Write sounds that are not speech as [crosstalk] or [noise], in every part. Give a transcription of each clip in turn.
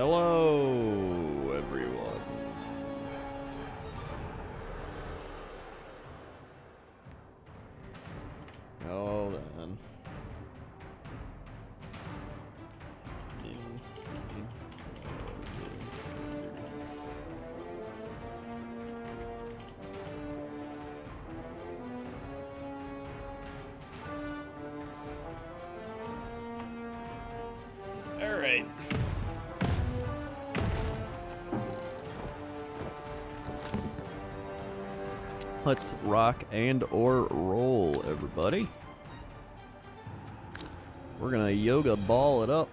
Hello, everyone. Hold on. All right. Let's rock and or roll, everybody. We're gonna yoga ball it up.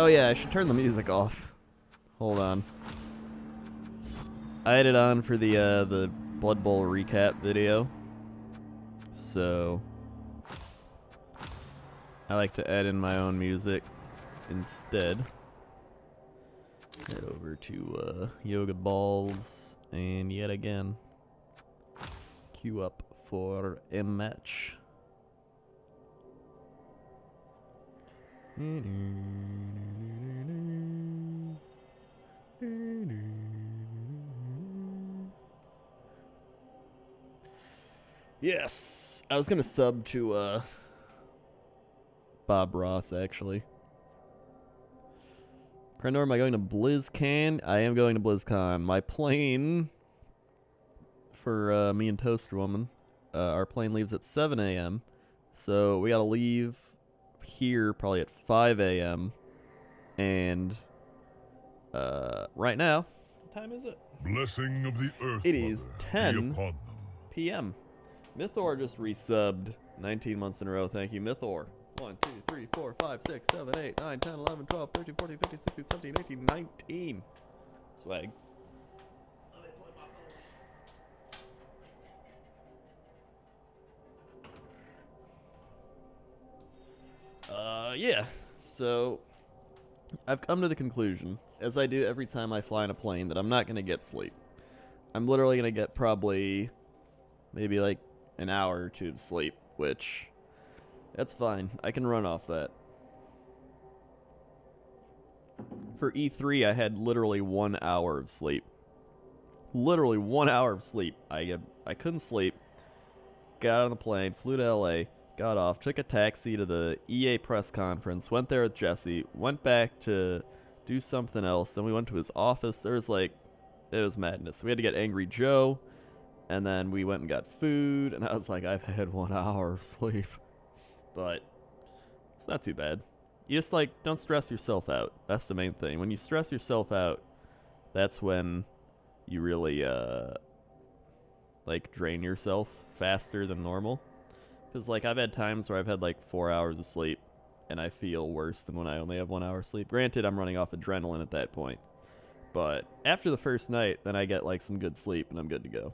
Oh yeah, I should turn the music off. Hold on. I had it on for the uh, the Blood Bowl recap video, so I like to add in my own music instead. Head over to uh, Yoga Balls, and yet again, queue up for a match. Yes, I was gonna sub to uh, Bob Ross actually. Crendor, am I going to BlizzCon? I am going to BlizzCon. My plane for uh, me and Toaster Woman, uh, our plane leaves at 7 a.m. So we gotta leave here probably at 5 a.m. And uh, right now, what time is it? Blessing of the earth. It is Mother, 10 Be upon them. p.m. Mythor just resubbed 19 months in a row. Thank you, Mythor. 1, 2, 3, 4, 5, 6, 7, 8, 9, 10, 11, 12, 13, 14, 15, 16, 17, 18, 19. Swag. Uh, yeah. So, I've come to the conclusion, as I do every time I fly in a plane, that I'm not going to get sleep. I'm literally going to get probably maybe like an hour or two of sleep, which that's fine. I can run off that. For E3, I had literally one hour of sleep. Literally one hour of sleep. I I couldn't sleep. Got on the plane, flew to LA, got off, took a taxi to the EA press conference, went there with Jesse, went back to do something else. Then we went to his office. There was like, it was madness. We had to get Angry Joe, and then we went and got food. And I was like, I've had one hour of sleep, but it's not too bad. You just like don't stress yourself out. That's the main thing. When you stress yourself out, that's when you really uh like drain yourself faster than normal. Cuz like I've had times where I've had like 4 hours of sleep and I feel worse than when I only have 1 hour of sleep. Granted, I'm running off adrenaline at that point. But after the first night, then I get like some good sleep and I'm good to go.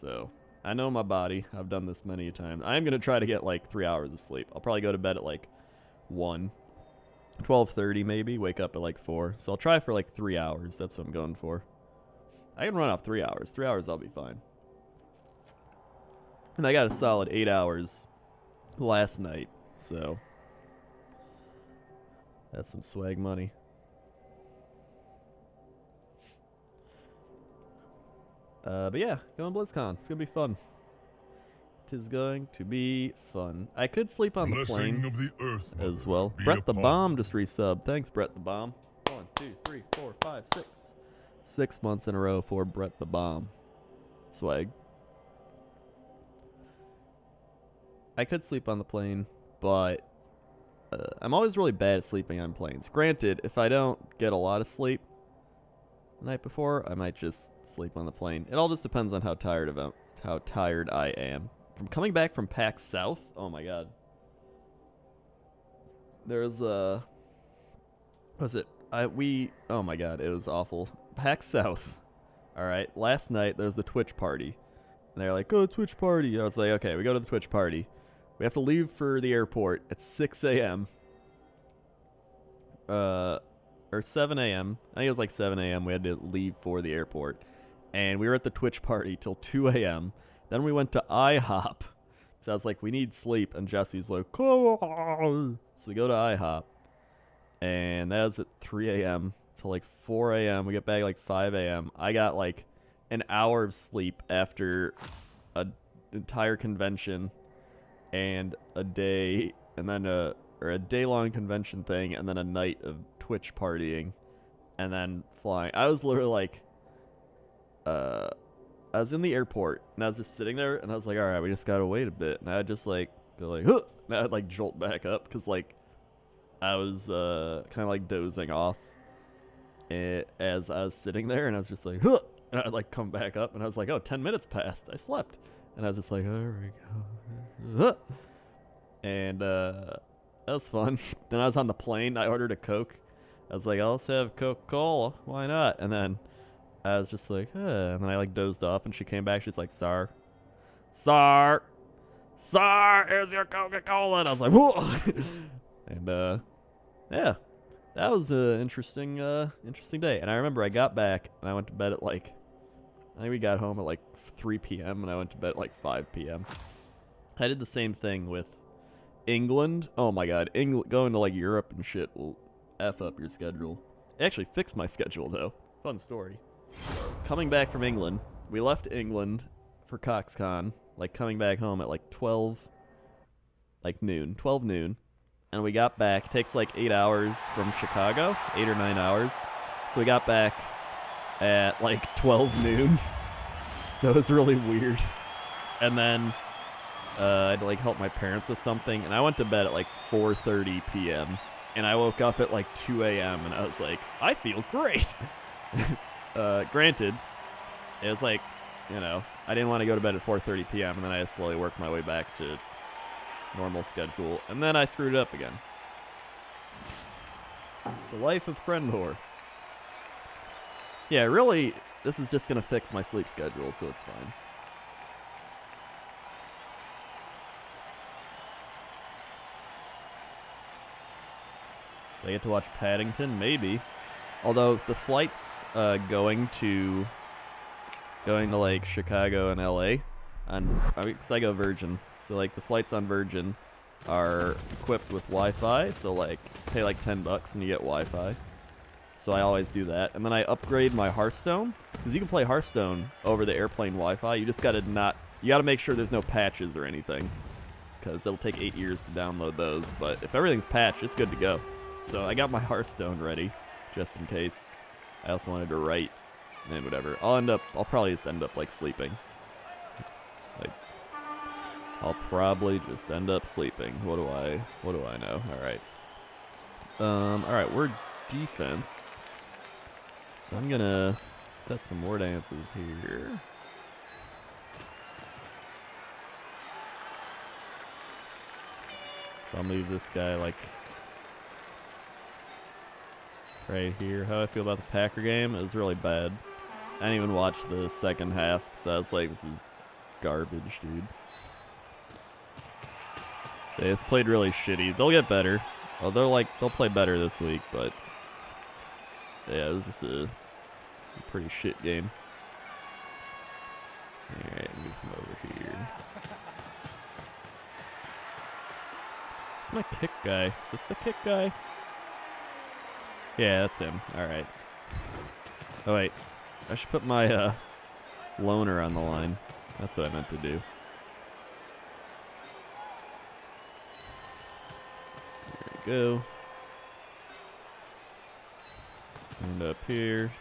So, I know my body. I've done this many times. I'm going to try to get like 3 hours of sleep. I'll probably go to bed at like 1 12:30 maybe, wake up at like 4. So I'll try for like 3 hours. That's what I'm going for. I can run off 3 hours. 3 hours I'll be fine. And I got a solid 8 hours last night. So that's some swag money. Uh, but yeah, going BlizzCon. It's gonna be fun. It is going to be fun. I could sleep on the plane of the earth. as well. Brett the Bomb just resubbed. Thanks, Brett the Bomb. One, two, three, four, five, six. Six months in a row for Brett the Bomb. Swag. I could sleep on the plane, but uh, I'm always really bad at sleeping on planes. Granted, if I don't get a lot of sleep the night before, I might just sleep on the plane. It all just depends on how tired of how tired I am. from coming back from PAX South. Oh my god. There's uh was it I we oh my god, it was awful. PAX South. Alright, last night there was the Twitch party. And they're like, go to Twitch party. I was like, okay, we go to the Twitch party. We have to leave for the airport at 6 a.m. Uh, or 7 a.m. I think it was like 7 a.m. We had to leave for the airport. And we were at the Twitch party till 2 a.m. Then we went to IHOP. So I was like, we need sleep. And Jesse's like, come on. So we go to IHOP. And that was at 3 a.m. till like 4 a.m. We get back like 5 a.m. I got like an hour of sleep after an entire convention and a day and then a or a day long convention thing and then a night of Twitch partying and then flying. I was literally like uh I was in the airport and I was just sitting there and I was like, all right, we just gotta wait a bit. And I just like go like, huh! and I'd like jolt back up because like I was uh kind of like dozing off eh, as I was sitting there and I was just like, huh! and I'd like come back up and I was like, oh, 10 minutes passed. I slept. And I was just like, there we go. Huh! [laughs] And uh, that was fun. [laughs] then I was on the plane. I ordered a Coke. I was like, I'll just have Coca Cola. Why not? And then I was just like, huh. and then I like dozed off, and she came back. She's like, Sar, Sar, Sar, here's your Coca Cola. And I was like, whoa. [laughs] and uh, yeah, that was an interesting, uh, interesting day. And I remember I got back and I went to bed at like, I think we got home at like 3 p.m. and I went to bed at like 5 p.m. I did the same thing with England. Oh my god, England going to like Europe and shit will f up your schedule. It actually fixed my [laughs] schedule though. Fun story. Coming back from England, we left England for CoxCon, like coming back home at like 12, like noon, 12 noon, and we got back. It takes like eight hours from Chicago, eight or nine hours. So we got back at like [laughs] 12 noon. [laughs] So it was really weird. And then uh, I'd like help my parents with something, and I went to bed at like 4:30 p.m. And I woke up at like 2 a.m. and I was like, I feel great. [laughs] uh, granted, it was like, you know, I didn't want to go to bed at 4:30 p.m. and then I slowly worked my way back to normal schedule, and then I screwed up again. The life of Crendor. Yeah, really, this is just gonna fix my sleep schedule, so it's fine. I get to watch Paddington? Maybe. Although the flights uh, going to going to like Chicago and LA, on cause I go Virgin, so like the flights on Virgin are equipped with Wi-Fi, so like pay like 10 bucks and you get Wi-Fi. So I always do that. And then I upgrade my Hearthstone, because you can play Hearthstone over the airplane Wi-Fi. You just gotta not, you gotta make sure there's no patches or anything, because it'll take eight years to download those. But if everything's patched, it's good to go. So I got my Hearthstone ready, just in case. I also wanted to write, and whatever. I'll end up, I'll probably just end up like sleeping. Like, I'll probably just end up sleeping. What do I, what do I know? All right. Um, all right, we're defense. So I'm gonna set some more dances here. So I'll move this guy like right here. How I feel about the Packer game? Was really bad. I didn't even watch the second half, so I was like, this is garbage, dude. They just played really shitty. They'll get better. Well, they're like they'll play better this week, but yeah, it was just a, a pretty shit game. All right, move him over here. It's my kick guy. Is this the kick guy? Yeah, that's him. All right. Oh wait, I should put my uh, loner on the line. That's what I meant to do. There we go. And up here.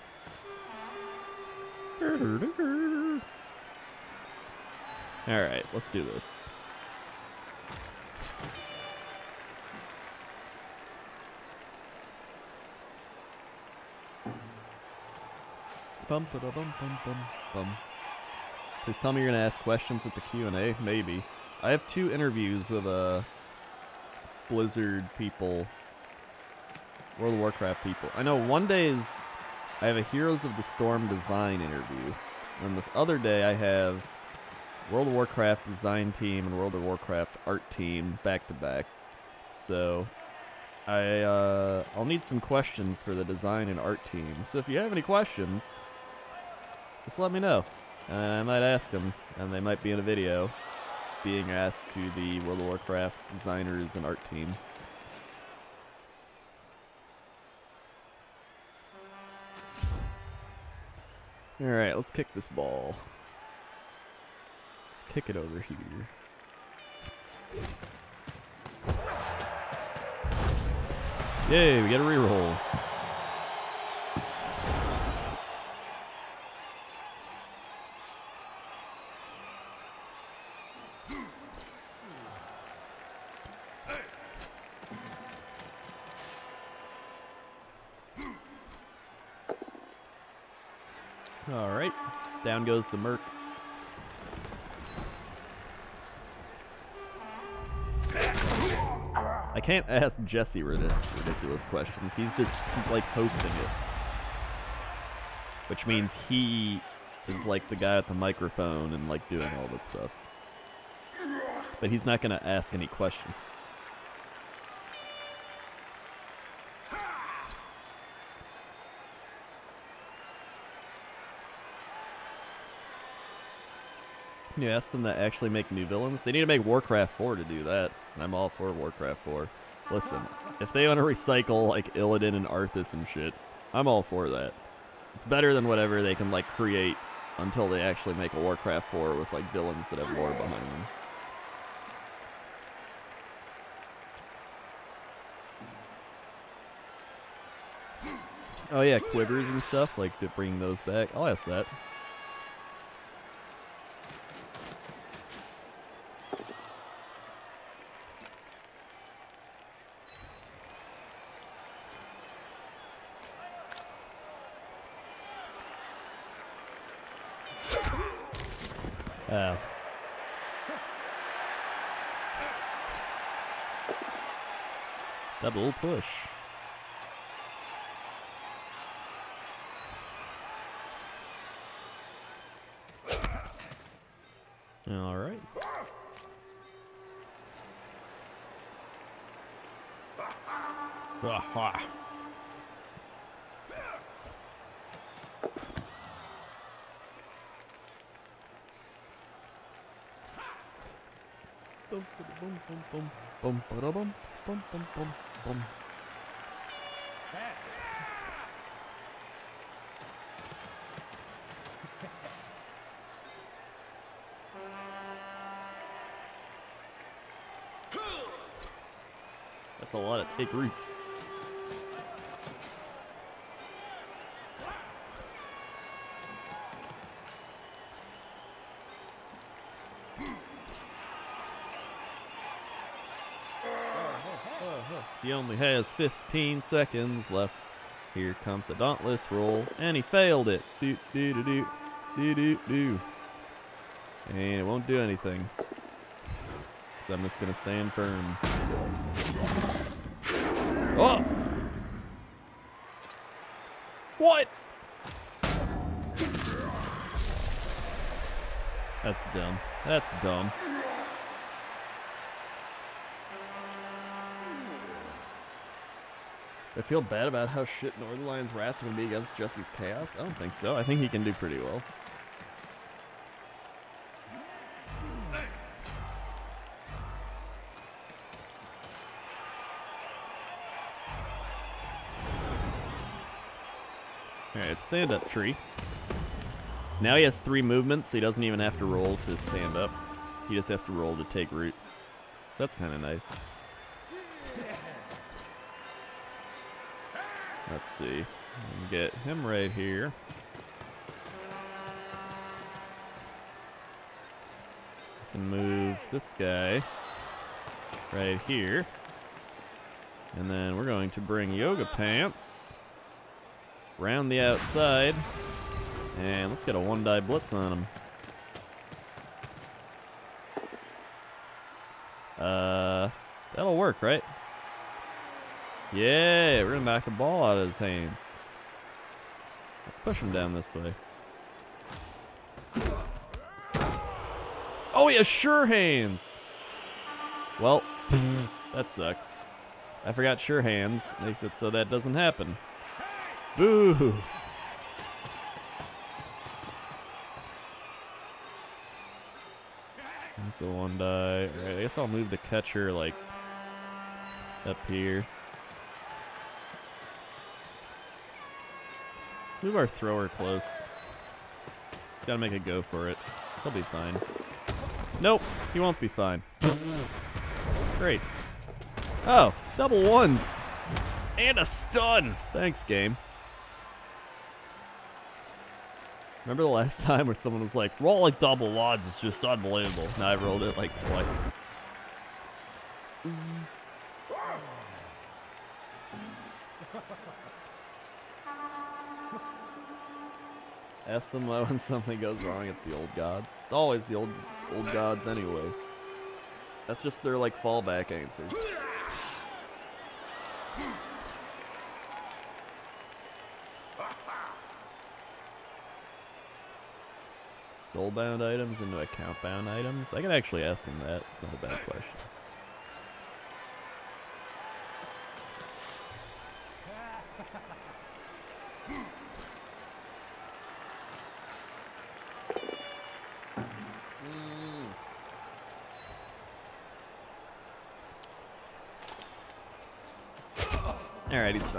Alright, let's do this. Bum da bum bum bum bum. Please tell me you're gonna ask questions at the Q and A. Maybe. I have two interviews with uh Blizzard people, World of Warcraft people. I know one day is I have a Heroes of the Storm design interview, and the other day I have World of Warcraft design team and World of Warcraft art team back to back. So I uh, I'll need some questions for the design and art team. So if you have any questions, just let me know, and I might ask them, and they might be in a video being asked to the World of Warcraft designers and art team. All right, let's kick this ball. Let's kick it over here. Yay, we get a reroll. All right, down goes the Merc. I can't ask Jesse ridiculous questions. He's just he's like hosting it, which means he is like the guy at the microphone and like doing all that stuff. But he's not gonna ask any questions. [laughs] You ask them to actually make new villains? They need to make Warcraft 4 to do that. and I'm all for Warcraft 4. Listen, if they want to recycle like Illidan and Arthas and shit, I'm all for that. It's better than whatever they can like create until they actually make a Warcraft 4 with like villains that have lore behind them. Oh yeah, quivers and stuff, like to bring those back. I'll ask that. Oh. Double push. All right. Aha. Bum, ba-da-bum, bum, bum, bum, ba-da-bum, bum, bum, bum, bum. That's a lot of take roots. Has 15 seconds left. Here comes the dauntless roll, and he failed it. Do do do do do do do. And it won't do anything. So I'm just gonna stand firm. Oh! What? That's dumb. That's dumb. I feel bad about how shit Northernlion's rats are going to be against Jesse's Chaos. I don't think so. I think he can do pretty well. Alright, stand up tree. Now he has three movements, so he doesn't even have to roll to stand up. He just has to roll to take root. So that's kind of nice. Let's see. Get him right here. Can move this guy right here. And then we're going to bring Yoga Pants round the outside. And let's get a one-die blitz on him. Uh, that'll work, right? Yeah knock the ball out of his hands. Let's push him down this way. Oh, he has sure hands. Well, [laughs] that sucks. I forgot sure hands makes it so that doesn't happen. Boo! That's a one die. Alright, I guess I'll move the catcher like up here. Move our thrower close. Gotta make a go for it. He'll be fine. Nope, he won't be fine. Great. Oh, double ones. And a stun. Thanks, game. Remember the last [laughs] time where someone was like, rolling double ones is just unbelievable. Now I rolled it like twice. Ask them [laughs] when something goes wrong, it's the old gods. It's always the old old gods anyway. That's just their like fallback answer. Soul-bound items into account-bound items? I can actually ask him that. It's not a bad question.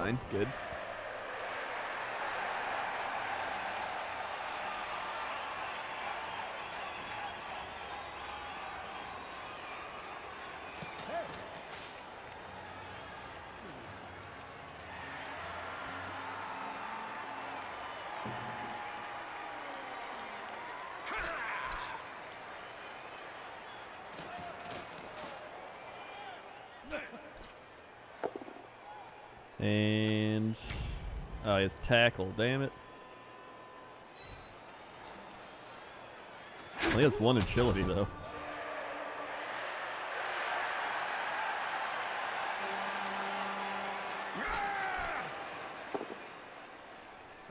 Fine. Good. And oh, his tackle. Damn it. Well, he has one agility though.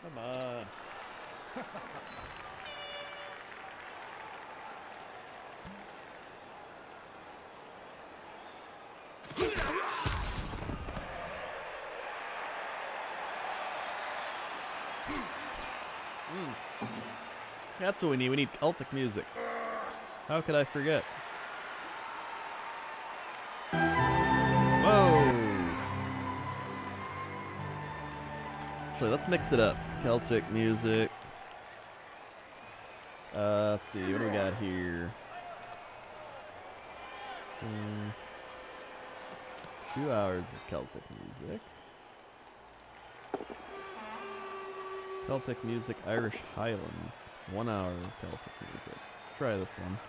Come on. That's what we need. We need Celtic music. How could I forget? Whoa! Actually, let's mix it up. Celtic music. Uh, let's see. What do we got here? Hmm. two hours of Celtic music. Celtic music, Irish Highlands. One hour of Celtic music. Let's try this one.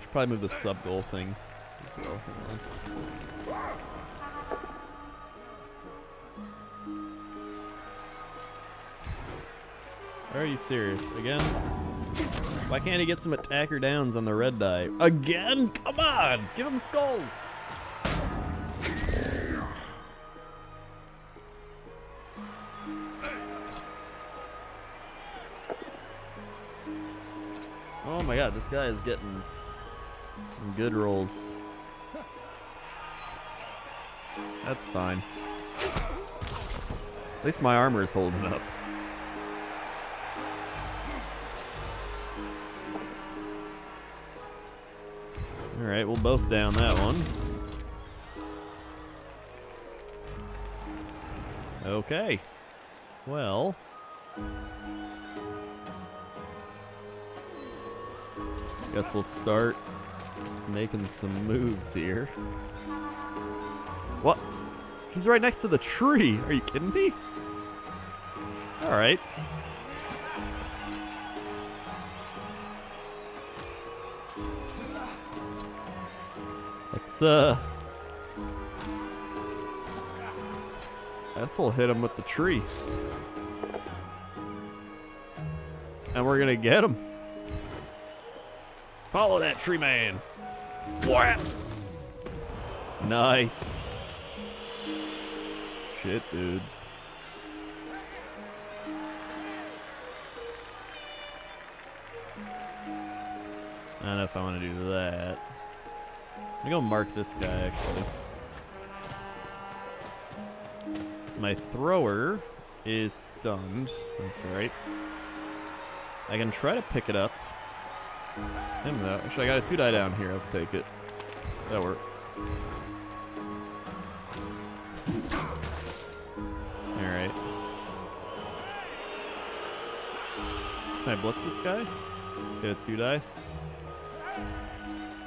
Should probably move the sub goal thing as well. Are you serious? Again? Why can't he get some attacker downs on the red die? Again? Come on! Give him skulls! Oh my god, this guy is getting some good rolls. That's fine. At least my armor is holding up. Both down that one. Okay. Well. Guess we'll start making some moves here. What? He's right next to the tree. Are you kidding me? Alright. Let's, uh... Guess we'll hit him with the tree. And we're gonna get him. Follow that tree man. What? Nice. Shit, dude. I don't know if I want to do that. I'm gonna mark this guy actually. My thrower is stunned. That's right. I can try to pick it up. Him though. Actually, I got a two die down here. Let's take it. That works. Alright. Can I blitz this guy? Get a two die?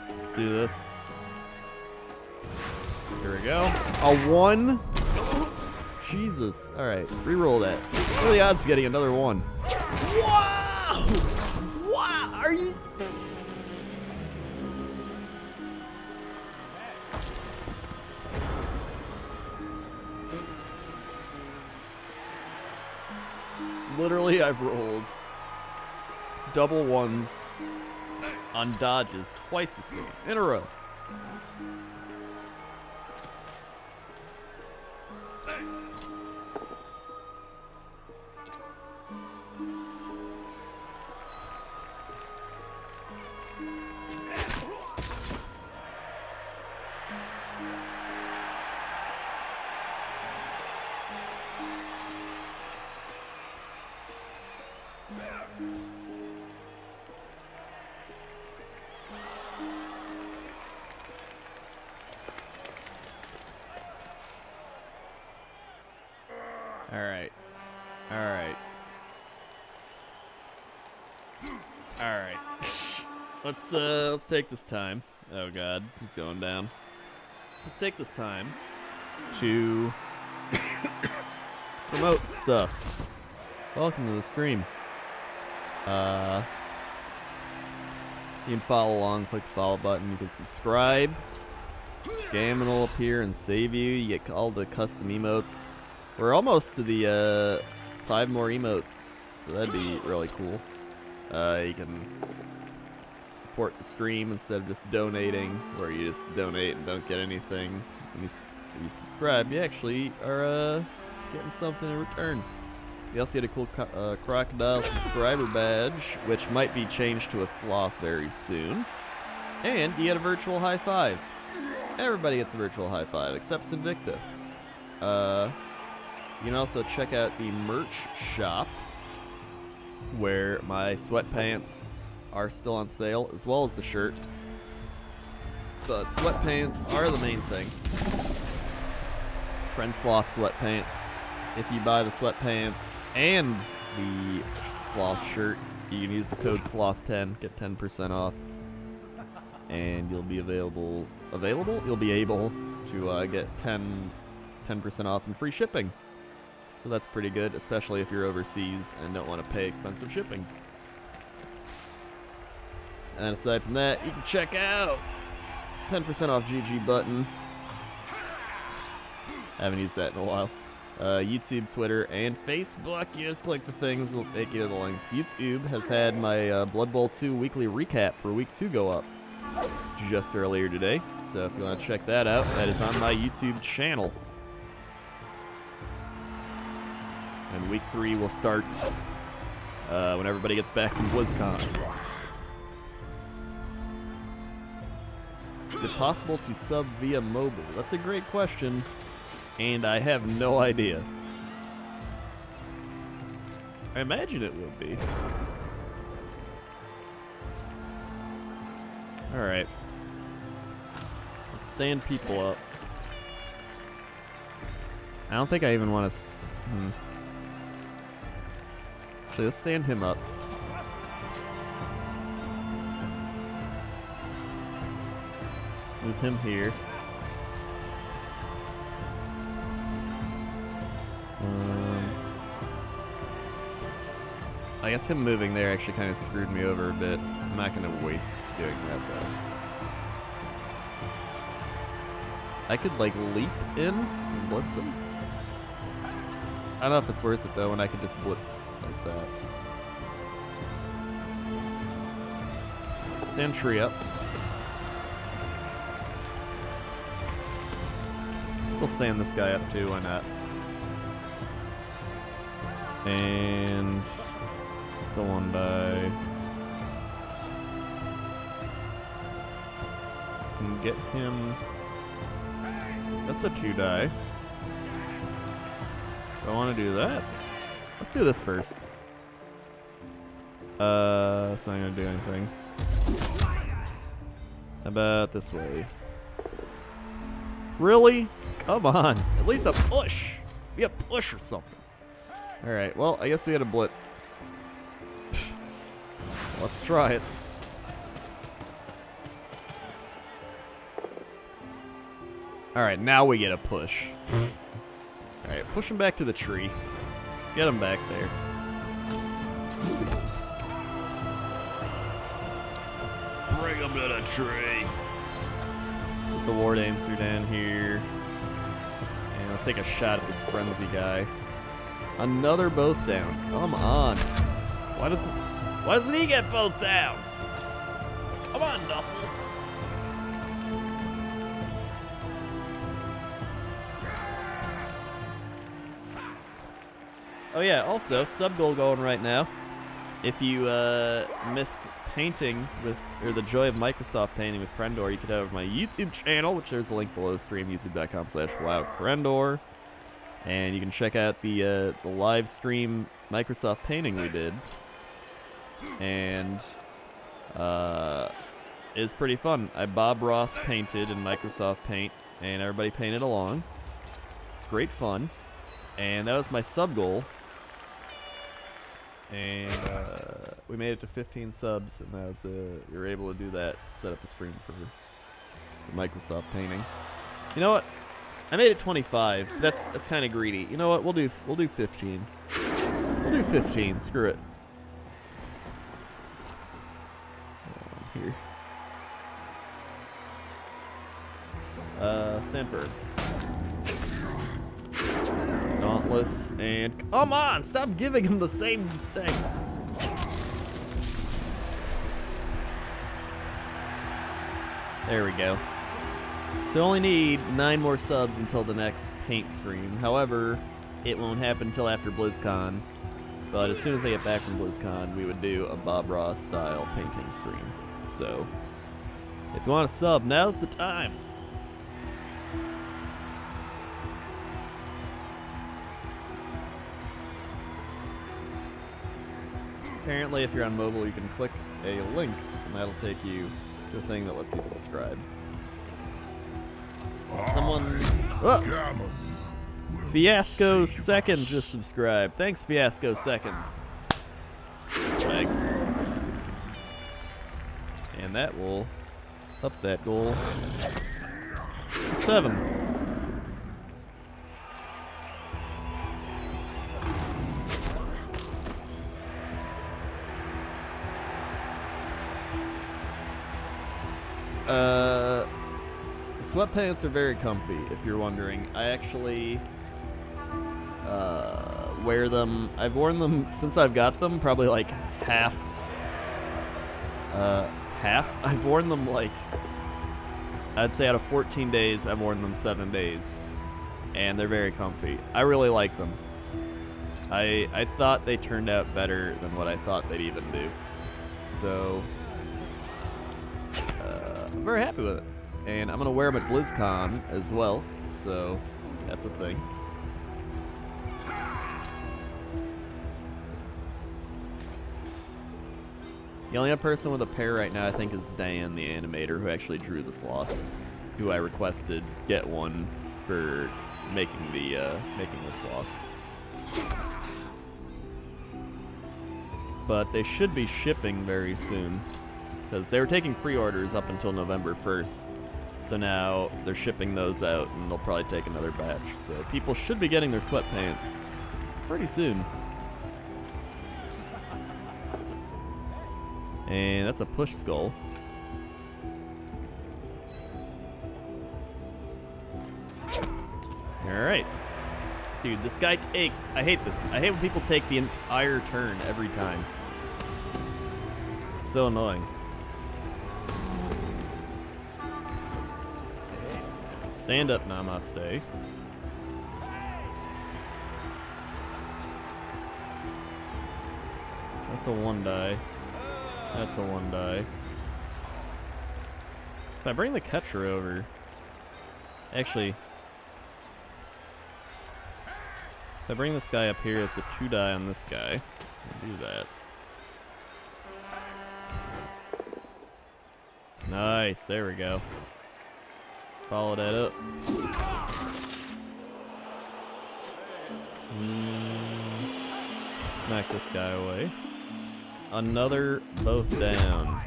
Let's do this. Here we go. A one? Jesus. Alright, reroll that. What are the odds of getting another one? Wow! Wow! Are you... Literally, I've rolled double ones on dodges twice this game in a row. Take this time. Oh god, he's going down. Let's take this time to [coughs] promote stuff. Welcome to the stream. Uh you can follow along, click the follow button, you can subscribe. Gammon will appear and save you. You get all the custom emotes. We're almost to the uh, five more emotes, so that'd be really cool. Uh, you can support the stream instead of just donating, where you just donate and don't get anything. When you, when you subscribe, you actually are uh, getting something in return. You also get a cool co- uh, crocodile subscriber badge, which might be changed to a sloth very soon. And you get a virtual high five. Everybody gets a virtual high five, except Sinvicta. Uh, you can also check out the merch shop, where my sweatpants are still on sale, as well as the shirt. But sweatpants are the main thing. Friend Sloth sweatpants. If you buy the sweatpants and the Sloth shirt, you can use the code SLOTH10, get 10% off. And you'll be available, available? You'll be able to uh, get 10, 10% off and free shipping. So that's pretty good, especially if you're overseas and don't want to pay expensive shipping. And aside from that, you can check out 10% off GG button. I haven't used that in a while. Uh, YouTube, Twitter, and Facebook. You just click the things, it'll take you to the links. YouTube has had my uh, Blood Bowl 2 weekly recap for week 2 go up just earlier today. So if you want to check that out, that is on my YouTube channel. And week 3 will start uh, when everybody gets back from BlizzCon. Is it possible to sub via mobile? That's a great question, and I have no idea. I imagine it would be. Alright. Let's stand people up. I don't think I even want to... Hmm. Let's stand him up. Move him here. Um, I guess him moving there actually kind of screwed me over a bit. I'm not going to waste doing that though. I could like leap in and blitz him. I don't know if it's worth it though when I could just blitz like that. Sentry up. We'll stand this guy up too, why not? And it's a one die. Can get him. That's a two die. Do I want to do that? Let's do this first. Uh, it's not gonna do anything. How about this way? Really? Come on. At least a push. Be a push or something. Alright, well, I guess we had a blitz. Let's try it. Alright, now we get a push. Alright, push him back to the tree. Get him back there. Bring him to the tree. The war dancer down here. And let's take a shot at this frenzy guy. Another both down. Come on. Why doesn't why doesn't he get both downs? Come on, Duffel. Oh yeah, also, sub goal going right now. If you uh, missed painting with, or the joy of Microsoft painting with Crendor, you can could have my YouTube channel, which there's a link below stream, youtube.com slash wowcrendor. And you can check out the, uh, the live stream Microsoft painting we did. And uh, it's pretty fun. I Bob Ross painted in Microsoft Paint, and everybody painted along. It's great fun. And that was my sub goal and uh, we made it to 15 subs, and that was, uh, able to do that. Set up a stream for, Microsoft Painting. You know what? I made it 25. That's that's kind of greedy. You know what? We'll do we'll do 15. We'll do 15. Screw it. Here. Uh, Thamper. And come on, stop giving him the same things. There we go. So only need nine more subs until the next paint stream. However, it won't happen until after BlizzCon. But as soon as I get back from BlizzCon, we would do a Bob Ross style painting stream. So, if you want to sub, now's the time. Apparently, if you're on mobile, you can click a link, and that'll take you to a thing that lets you subscribe. Someone... Oh! Fiasco Second just subscribed. Thanks, Fiasco Second. Swag. And that will up that goal. Seven. Uh, sweatpants are very comfy, if you're wondering. I actually uh, wear them. I've worn them since I've got them, probably like half. Uh, half. [laughs] I've worn them like. I'd say out of 14 days, I've worn them seven days, and they're very comfy. I really like them. I I thought they turned out better than what I thought they'd even do. So I'm very happy with it. And I'm going to wear them at BlizzCon as well. So that's a thing. The only person with a pair right now, I think, is Dan, the animator, who actually drew the sloth, who I requested get one for making the uh, making the sloth. But they should be shipping very soon because they were taking pre-orders up until November 1st. So now they're shipping those out, and they'll probably take another batch. So people should be getting their sweatpants pretty soon. And that's a push skull. Alright. Dude, this guy takes... I hate this. I hate when people take the entire turn every time. It's so annoying. Stand up, Namaste. That's a one die. That's a one die. If I bring the catcher over... Actually... If I bring this guy up here, it's a two die on this guy. I'll do that. Nice, there we go. Follow that up. Mm, smack this guy away. Another both down.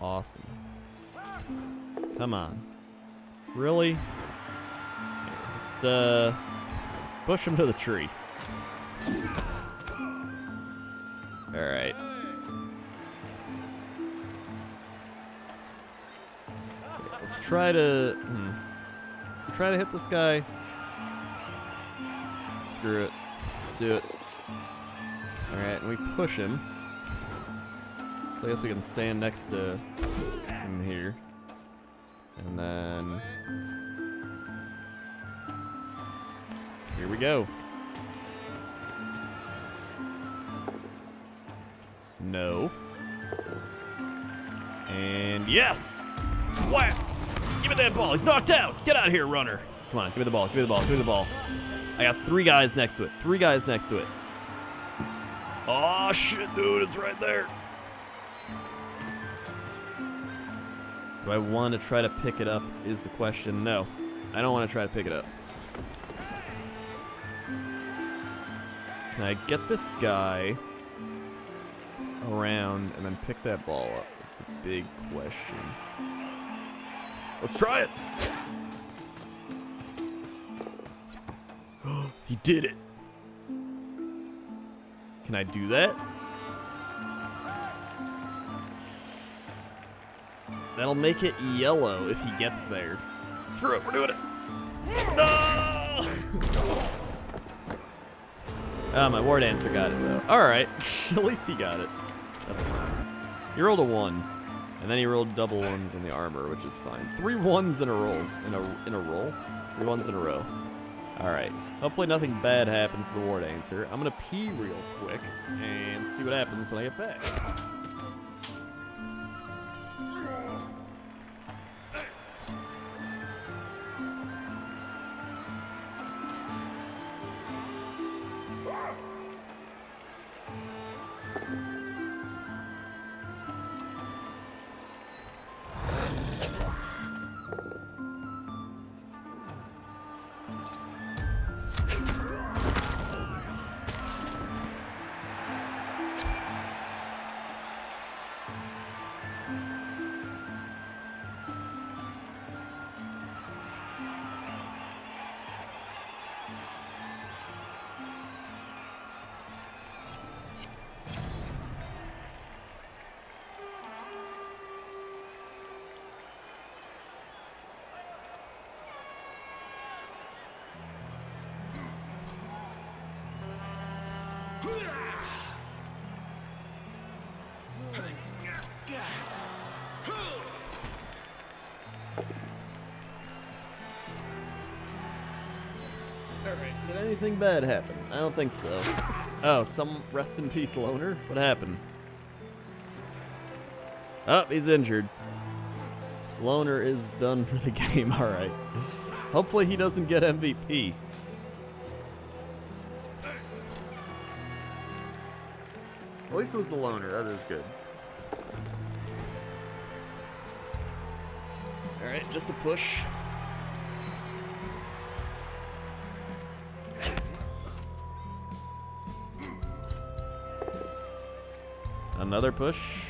Awesome. Come on. Really? Just, uh, push him to the tree. Alright. Let's try to... Hmm. Try to hit this guy. Screw it. Let's do it. Alright, and we push him. So I guess we can stand next to him here. And then... Here we go. No. And yes! Whap! Give me that ball. He's knocked out. Get out of here, runner. Come on, give me the ball. Give me the ball. Give me the ball. I got three guys next to it. Three guys next to it. Oh, shit, dude. It's right there. Do I want to try to pick it up is the question. No, I don't want to try to pick it up. Can I get this guy around and then pick that ball up? That's the big question. Let's try it. [gasps] he did it. Can I do that? That'll make it yellow if he gets there. Screw it, we're doing it. No! [laughs] Ah, my war dancer got it though. All right, [laughs] at least he got it. That's fine. He rolled a one, and then he rolled double ones in the armor, which is fine. Three ones in a roll. In a in a roll. Three ones in a row. All right. Hopefully nothing bad happens to the war dancer. I'm gonna pee real quick and see what happens when I get back. Did anything bad happen? I don't think so. Oh, some rest in peace loner? What happened? Oh, he's injured. Loner is done for the [laughs] game, alright. Hopefully he doesn't get MVP. At least it was the loner, that is good. Alright, just a push. Another push.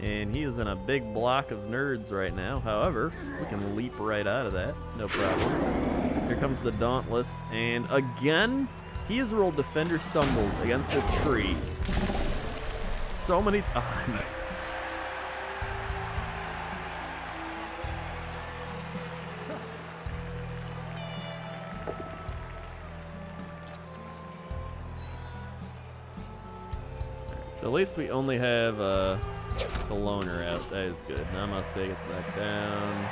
And he is in a big block of nerds right now. However, we can leap right out of that. No problem. Here comes the Dauntless. And again, he has rolled Defender Stumbles against this tree. so many [laughs] times. So at least we only have uh, the loner out. That is good. Namaste gets knocked down.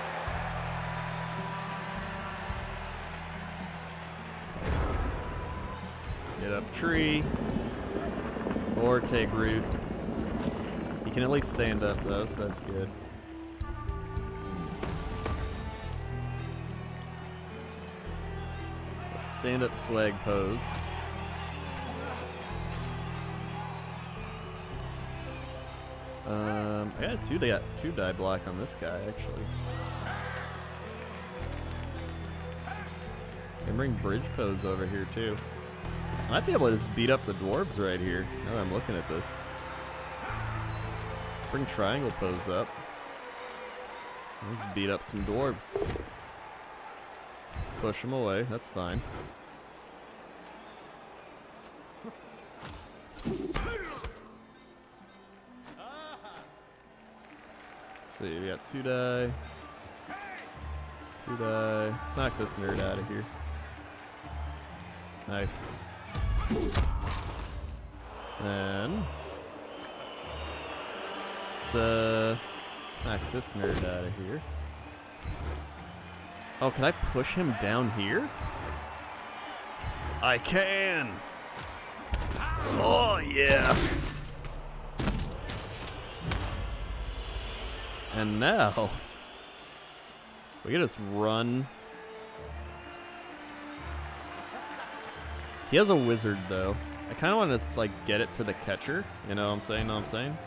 Get up tree. Or take root. He can at least stand up though, so that's good. Stand up swag pose. Um, I got two, two die block on this guy actually. Can bring bridge pose over here too. Might be able to just beat up the dwarves right here. Now I'm looking at this. Let's bring triangle pose up. Let's beat up some dwarves. Push them away. That's fine. Two die. Two die. Knock this nerd out of here. Nice. Then let's uh knock this nerd out of here. Oh, can I push him down here? I can. Oh yeah. And now we can just run. He has a wizard though. I kind of want to like get it to the catcher. You know what I'm saying? Know what I'm saying?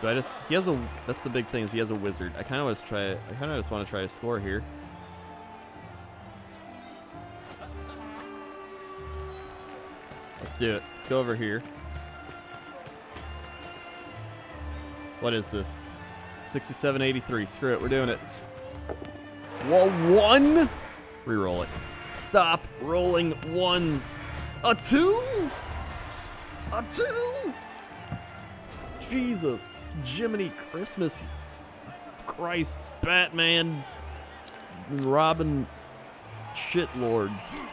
Do I just? He has a. That's the big thing. Is he has a wizard. I kind of want to try. I kind of just want to try to score here. Let's do it. Let's go over here. What is this? 6783. Screw it. We're doing it. Whoa, one? Reroll it. Stop rolling ones. A two? A two? Jesus. Jiminy Christmas. Christ. Batman. Robin. Shitlords.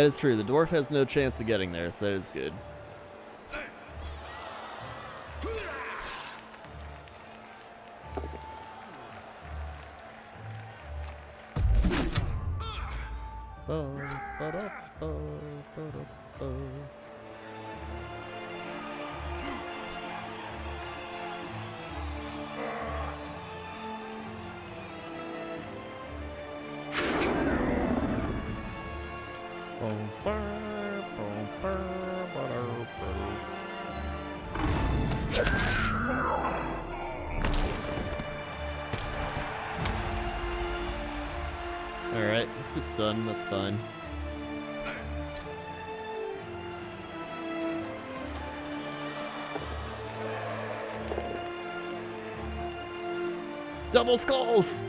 That is true. The dwarf has no chance of getting there, so that is good. Double skulls!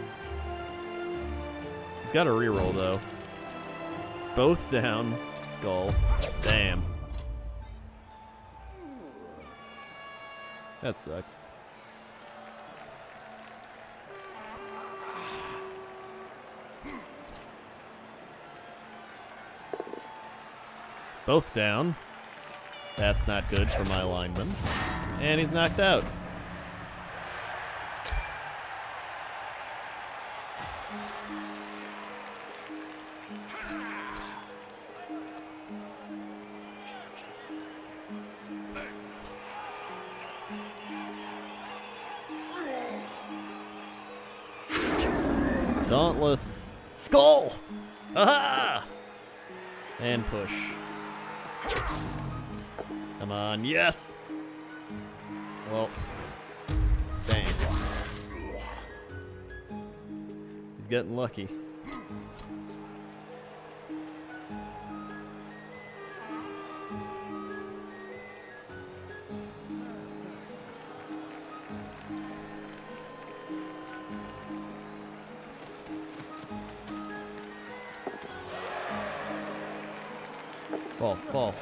He's got a reroll though. Both down, skull. Damn. That sucks. Both down. That's not good for my lineman. And he's knocked out. Dauntless. Skull! Aha! And push. Come on, yes! Well, dang. He's getting lucky.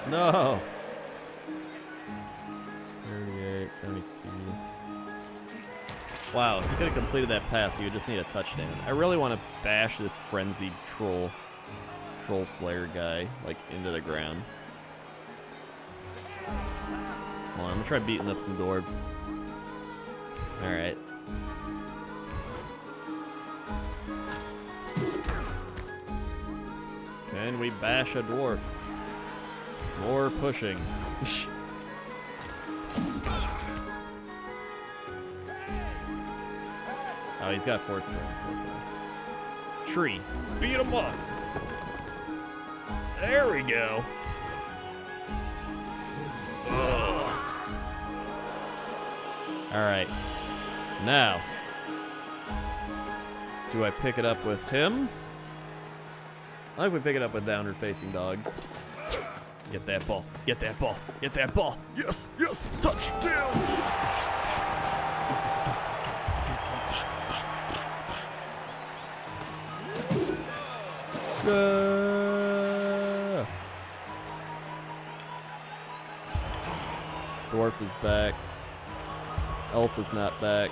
No! 38, 72. Wow, if you could have completed that pass, you would just need a touchdown. I really want to bash this frenzied troll, troll slayer guy, like, into the ground. On, I'm gonna try beating up some dwarves. Alright. Can we bash a dwarf? More pushing. [laughs] oh, he's got force. Tree. Beat him up. There we go. All right. Now, do I pick it up with him? I think we pick it up with downward facing dog. Get that ball. Get that ball. Get that ball. Yes, yes, touchdown. Uh, Dwarf is back. Elf is not back.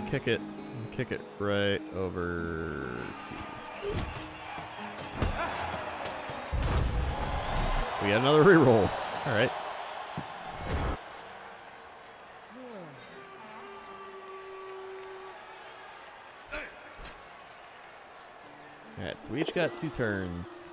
We kick it? Kick it right over here. We got another reroll. All right. All right, so we each got two turns.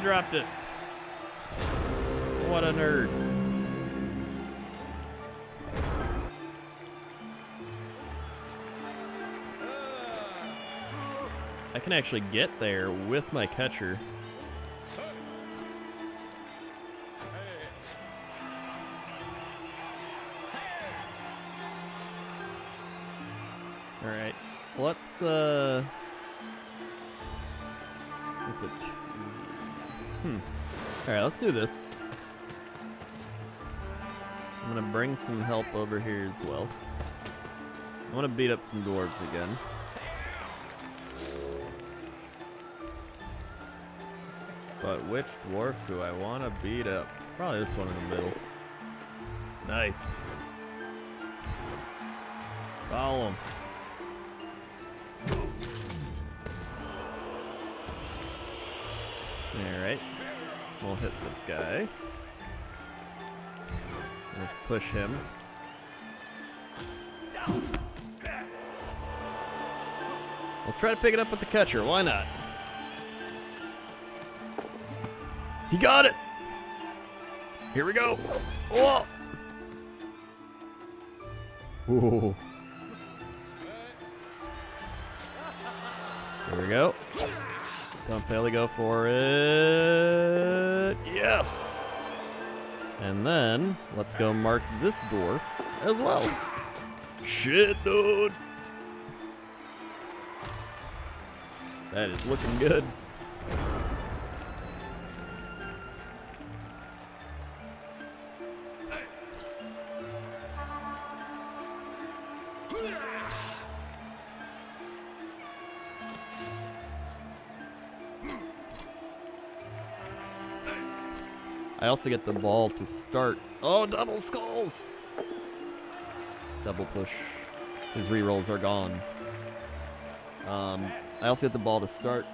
Dropped it. What a nerd. I can actually get there with my catcher. All right, let's uh, what's it? Hmm. All right, let's do this. I'm gonna bring some help over here as well. I want to beat up some dwarves again. But which dwarf do I want to beat up? Probably this one in the middle. Nice. Follow him. We'll hit this guy. Let's push him. Let's try to pick it up with the catcher. Why not? He got it! Here we go! Whoa! Ooh. Fail go for it. Yes! And then, let's go mark this dwarf as well. Shit, dude! That is looking good. Also get the ball to start. Oh, double skulls! Double push. His rerolls are gone. Um, I also get the ball to start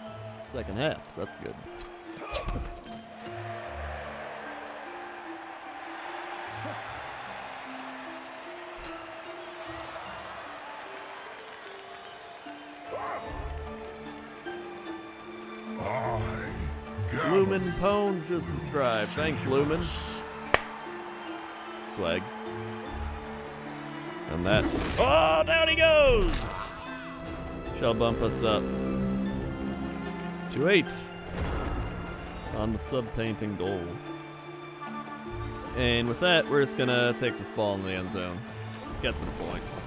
second half, so that's good. Just subscribed. Thanks, Lumen. Swag. And that. Oh, down he goes! Shall bump us up to eight on the sub painting goal. And with that, we're just gonna take this ball in the end zone, get some points.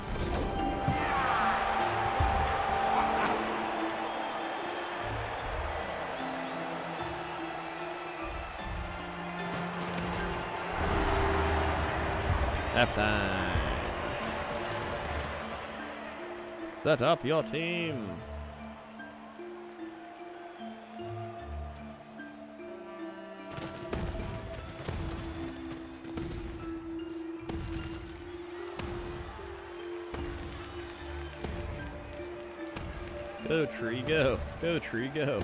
Halftime. Set up your team. Go tree, go. Go tree, go.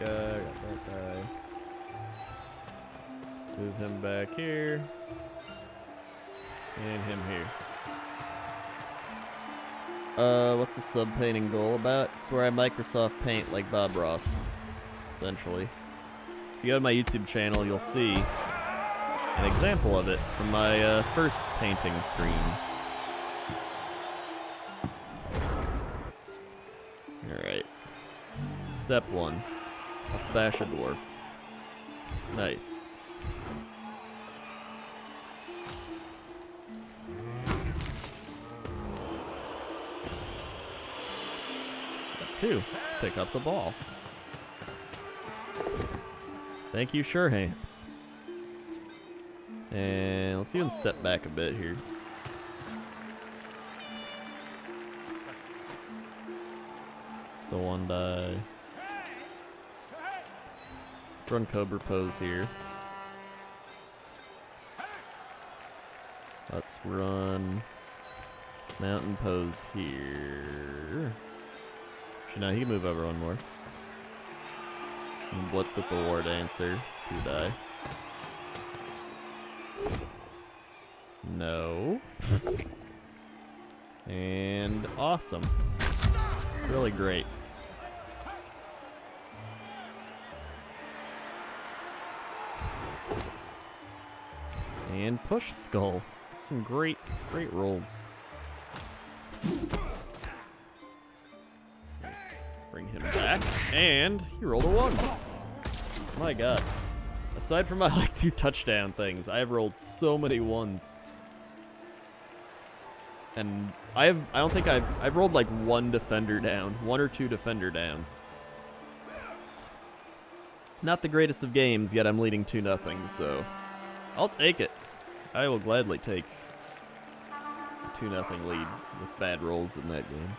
Guy, got that guy. Move him back here. And him here. Uh, what's the sub painting goal about? It's where I Microsoft Paint like Bob Ross, essentially. If you go to my YouTube channel, you'll see an example of it from my uh, first painting stream. Alright. Step one. Let's bash a dwarf. Nice. Step two. Pick up the ball. Thank you, sure hands. And let's even step back a bit here. So one die. Let's run Cobra pose here. Let's run mountain pose here. Actually, no, he can move over one more. And with the war dancer. Two die. No. And awesome. Really great. Push skull. Some great, great rolls. Bring him back. And he rolled a one. My god. Aside from [laughs] my like two touchdown things, I have rolled so many ones. And I have I don't think I've I've rolled like one defender down. One or two defender downs. Not the greatest of games, yet I'm leading 2 nothing, so I'll take it. I will gladly take a 2 nothing lead with bad rolls in that game.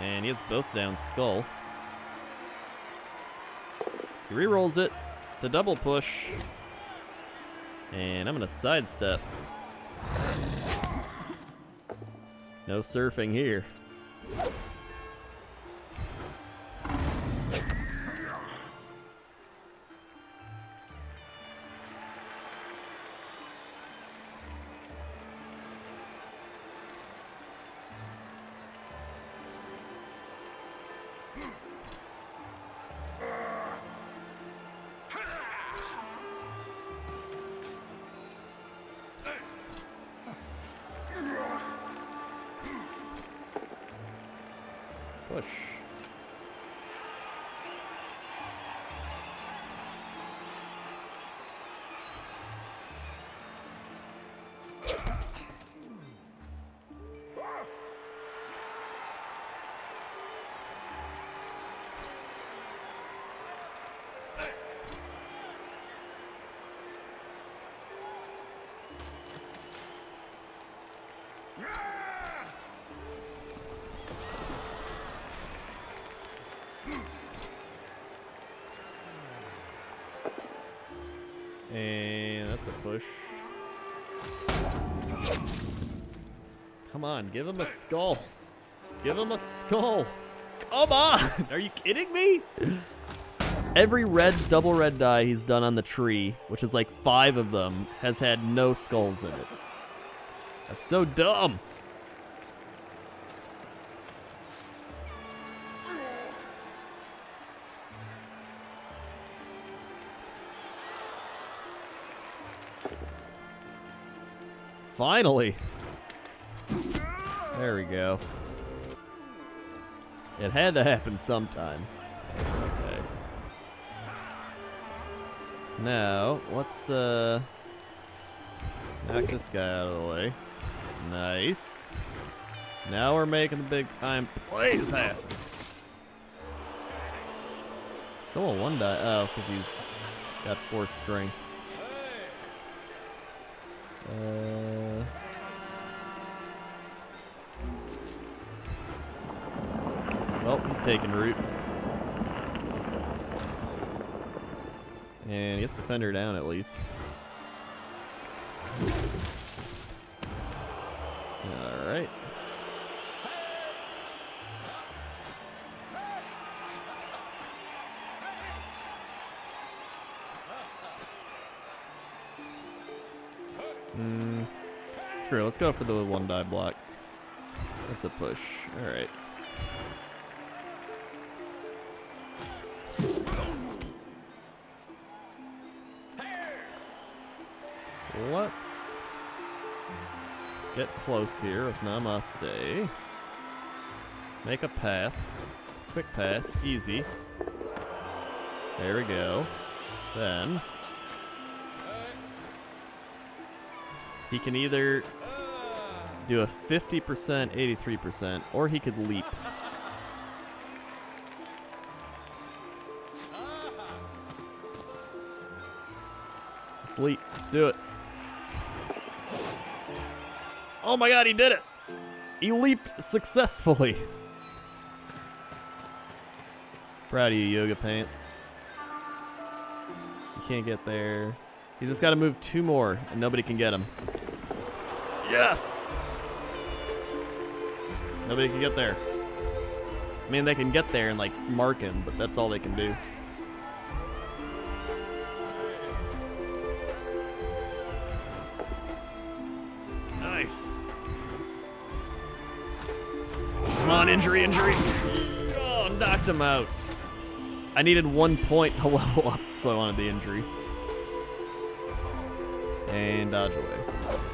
And he hits both down skull. He re-rolls it to double push. And I'm gonna sidestep. No surfing here. Give him a skull. Give him a skull. Come on! [laughs] Are you kidding me? Every red, double red die he's done on the tree, which is like five of them, has had no skulls in it. That's so dumb. Finally. There we go. It had to happen sometime. Okay. Now, let's uh knock this guy out of the way. Nice. Now we're making the big time plays happen. Someone one die. Oh, because he's got force strength. Taking root. And gets defender down at least. Alright. Mm, screw it, let's go for the one die block. That's a push. Alright. Let's get close here with Namaste. Make a pass. Quick pass. Easy. There we go. Then he can either do a 50%, 83%, or he could leap. Let's leap. Let's do it. Oh my god, he did it! He leaped successfully. Proud of you, Yoga Pants. You can't get there. He's just got to move two more, and nobody can get him. Yes! Nobody can get there. I mean, they can get there and like mark him, but that's all they can do. Injury, injury. Oh, knocked him out. I needed one point to [laughs] level up, so I wanted the injury. And dodge away.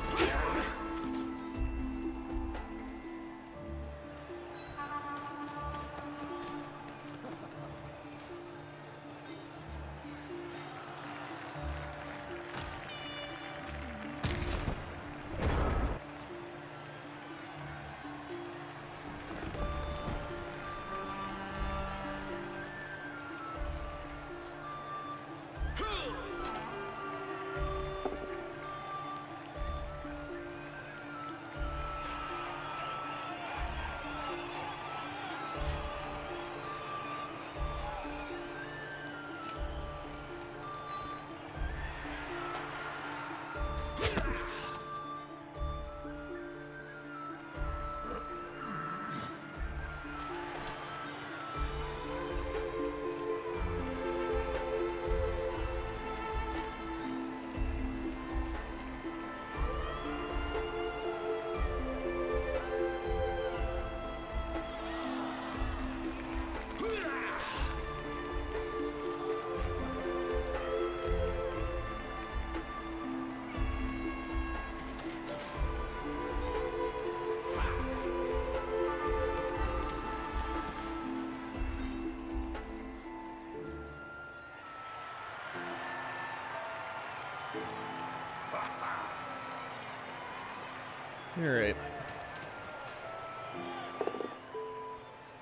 Alright.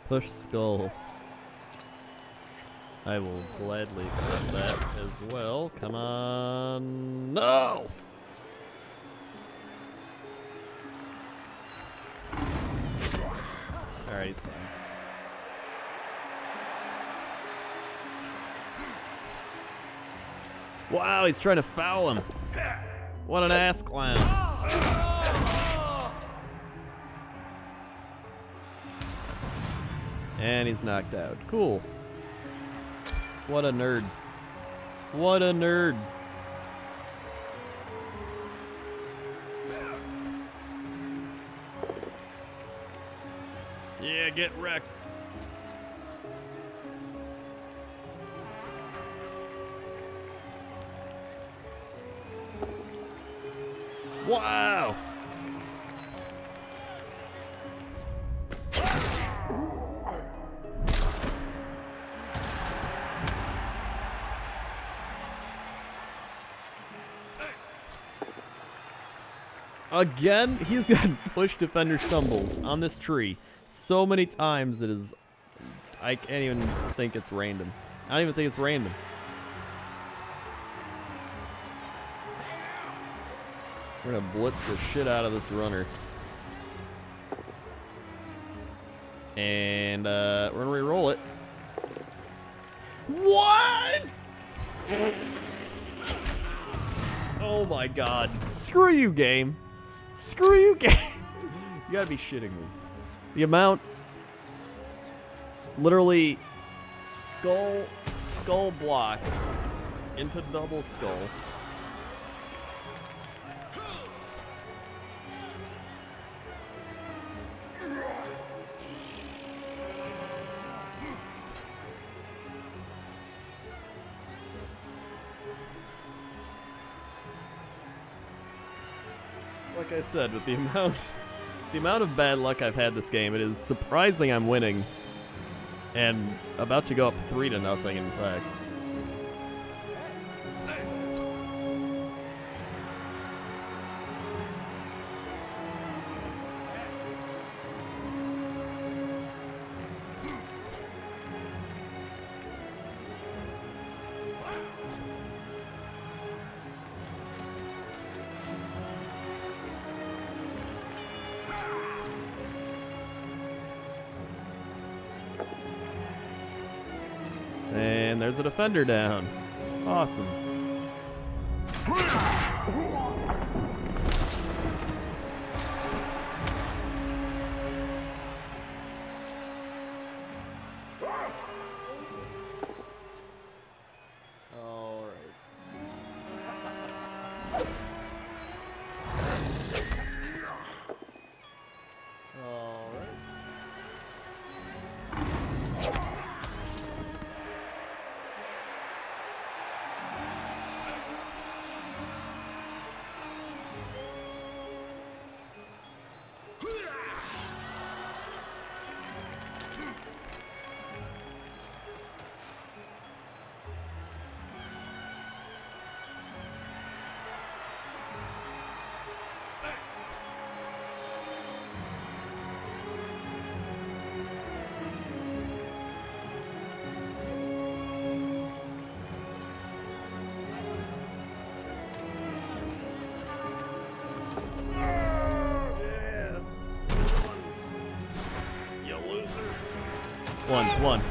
Push skull. I will gladly accept that as well. Come on. No! Alright, he's fine. Wow, he's trying to foul him. What an ass clown. And he's knocked out. Cool. What a nerd. What a nerd. Yeah, get wrecked. Wow. Again, he's gotten push defender stumbles on this tree so many times that is I can't even think it's random. I don't even think it's random. We're gonna blitz the shit out of this runner. And uh, we're gonna re-roll it. What? [laughs] Oh my god. Screw you, game. Screw you, [laughs] game. you gotta be shitting me. The amount. Literally, skull, skull block into double skull. Said, with the amount [laughs] the amount of bad luck I've had this game, it is surprising I'm winning. And about to go up three to nothing, in fact. And there's a defender down. Awesome.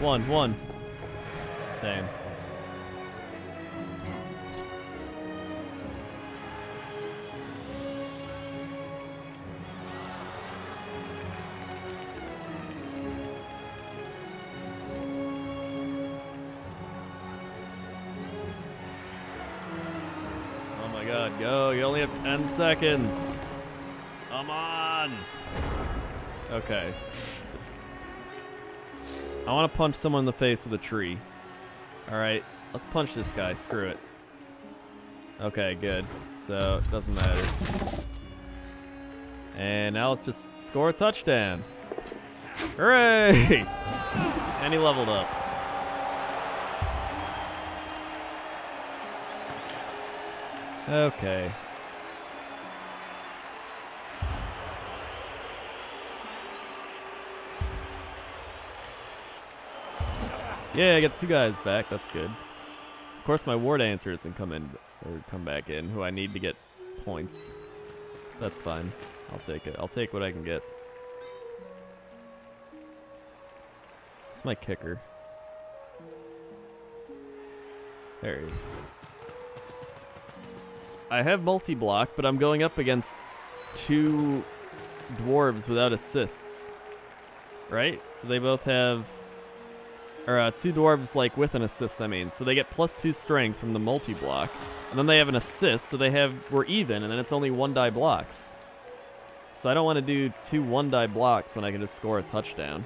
One, one. Damn. Oh my god, go. You only have 10 seconds. Come on. Okay. I want to punch someone in the face with a tree. Alright, let's punch this guy. Screw it. Okay, good. So, it doesn't matter. And now let's just score a touchdown. Hooray! [laughs] And he leveled up. Okay. Yeah, I got two guys back. That's good. Of course, my war dancer doesn't come in or come back in, who I need to get points. That's fine. I'll take it. I'll take what I can get. It's my kicker. There he is. I have multi-block, but I'm going up against two dwarves without assists. Right? So they both have or uh, two dwarves like with an assist. I mean, so they get plus two strength from the multi block, and then they have an assist, so they have we're even, and then it's only one die blocks. So I don't want to do two one die blocks when I can just score a touchdown.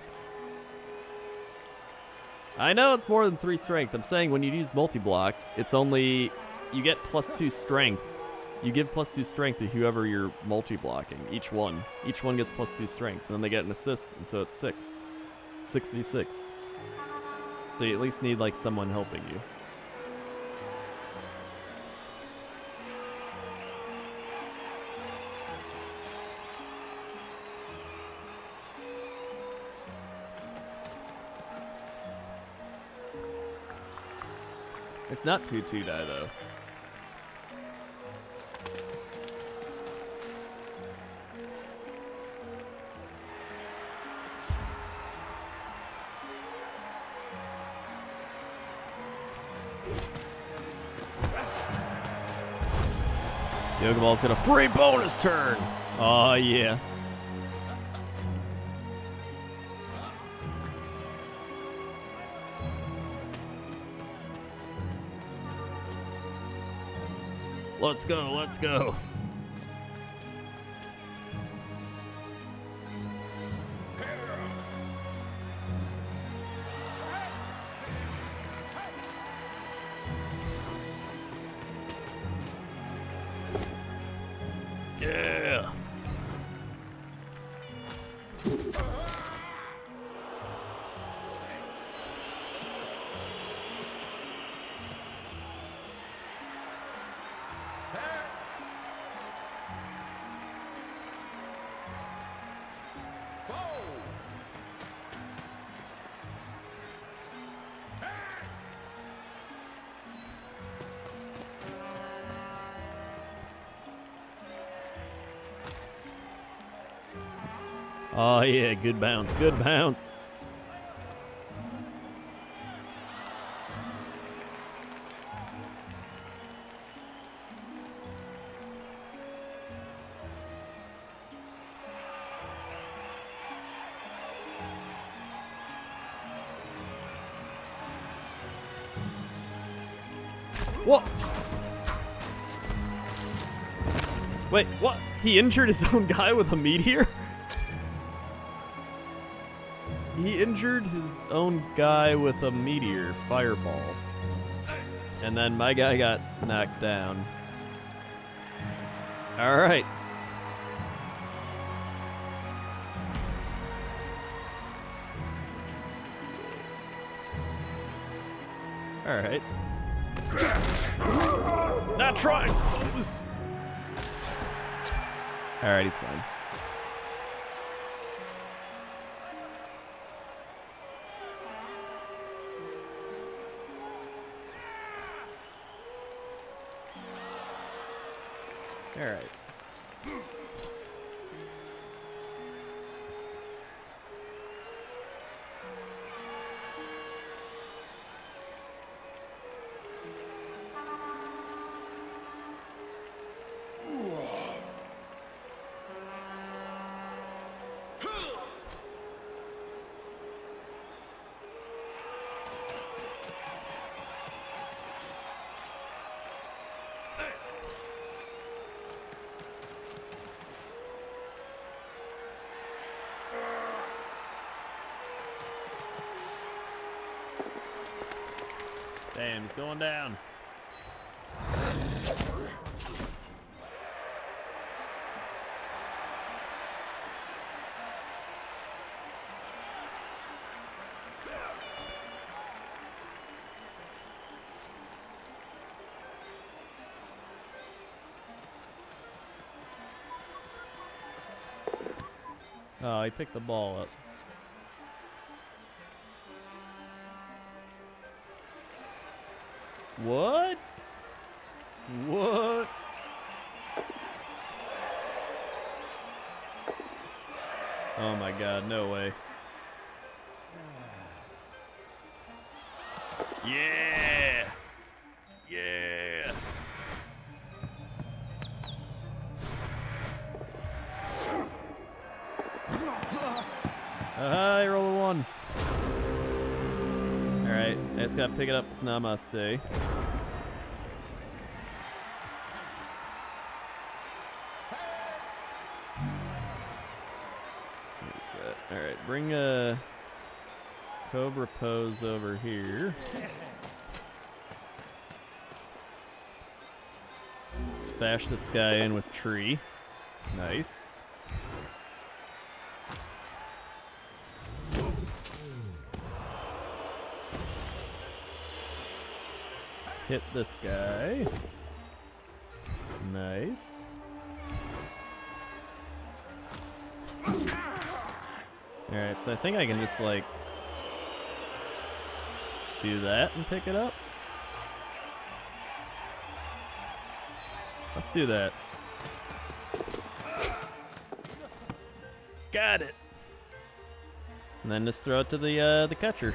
I know it's more than three strength. I'm saying when you use multi block, it's only you get plus two strength. You give plus two strength to whoever you're multi blocking. Each one, each one gets plus two strength, and then they get an assist, and so it's six, six v six. So you at least need like someone helping you. It's not 2-2 die though. Yoga Ball's got a free bonus turn. Oh yeah. Let's go, let's go. Yeah, good bounce, good bounce. What? Wait, what? He injured his [laughs] own guy with a meteor? he injured his own guy with a meteor fireball. And then my guy got knocked down. All right. All right. Not trying. All right, he's fine. Alright. Damn, going down. Oh, he picked the ball up. God, no way. Yeah. Yeah. Ah, you roll a one. Alright, I just gotta pick it up Namaste. Bring a Cobra Pose over here. Bash this guy in with tree. Nice. Hit this guy. Nice. Alright, so I think I can just like do that and pick it up. Let's do that. Got it. And then just throw it to the uh, the catcher.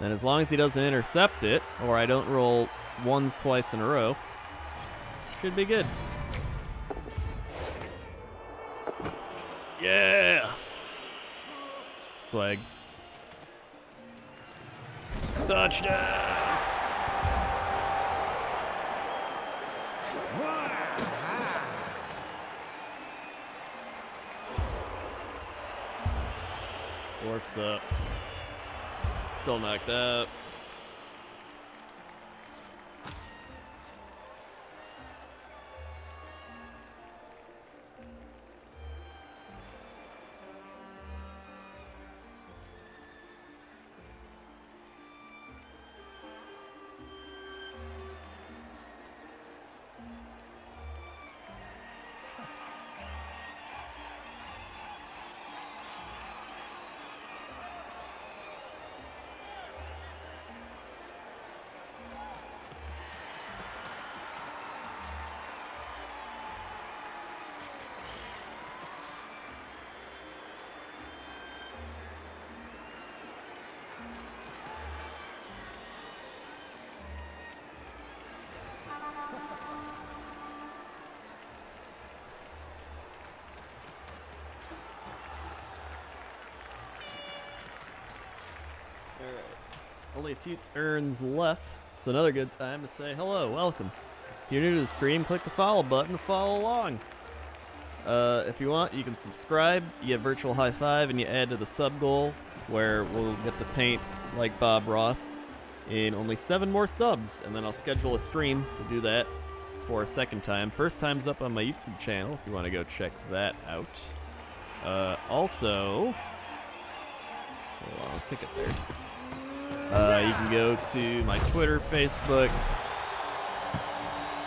And as long as he doesn't intercept it, or I don't roll ones twice in a row, should be good. Yeah. Swag. Touchdown. Dwarf's up. Still knocked out. Turns left, so another good time to say hello, welcome. If you're new to the stream, click the follow button to follow along. Uh, if you want, you can subscribe, you get virtual high five, and you add to the sub goal, where we'll get to paint like Bob Ross in only seven more subs, and then I'll schedule a stream to do that for a second time. First time's up on my YouTube channel if you want to go check that out. Uh, also, hold on, let's take it there. Uh, you can go to my Twitter, Facebook,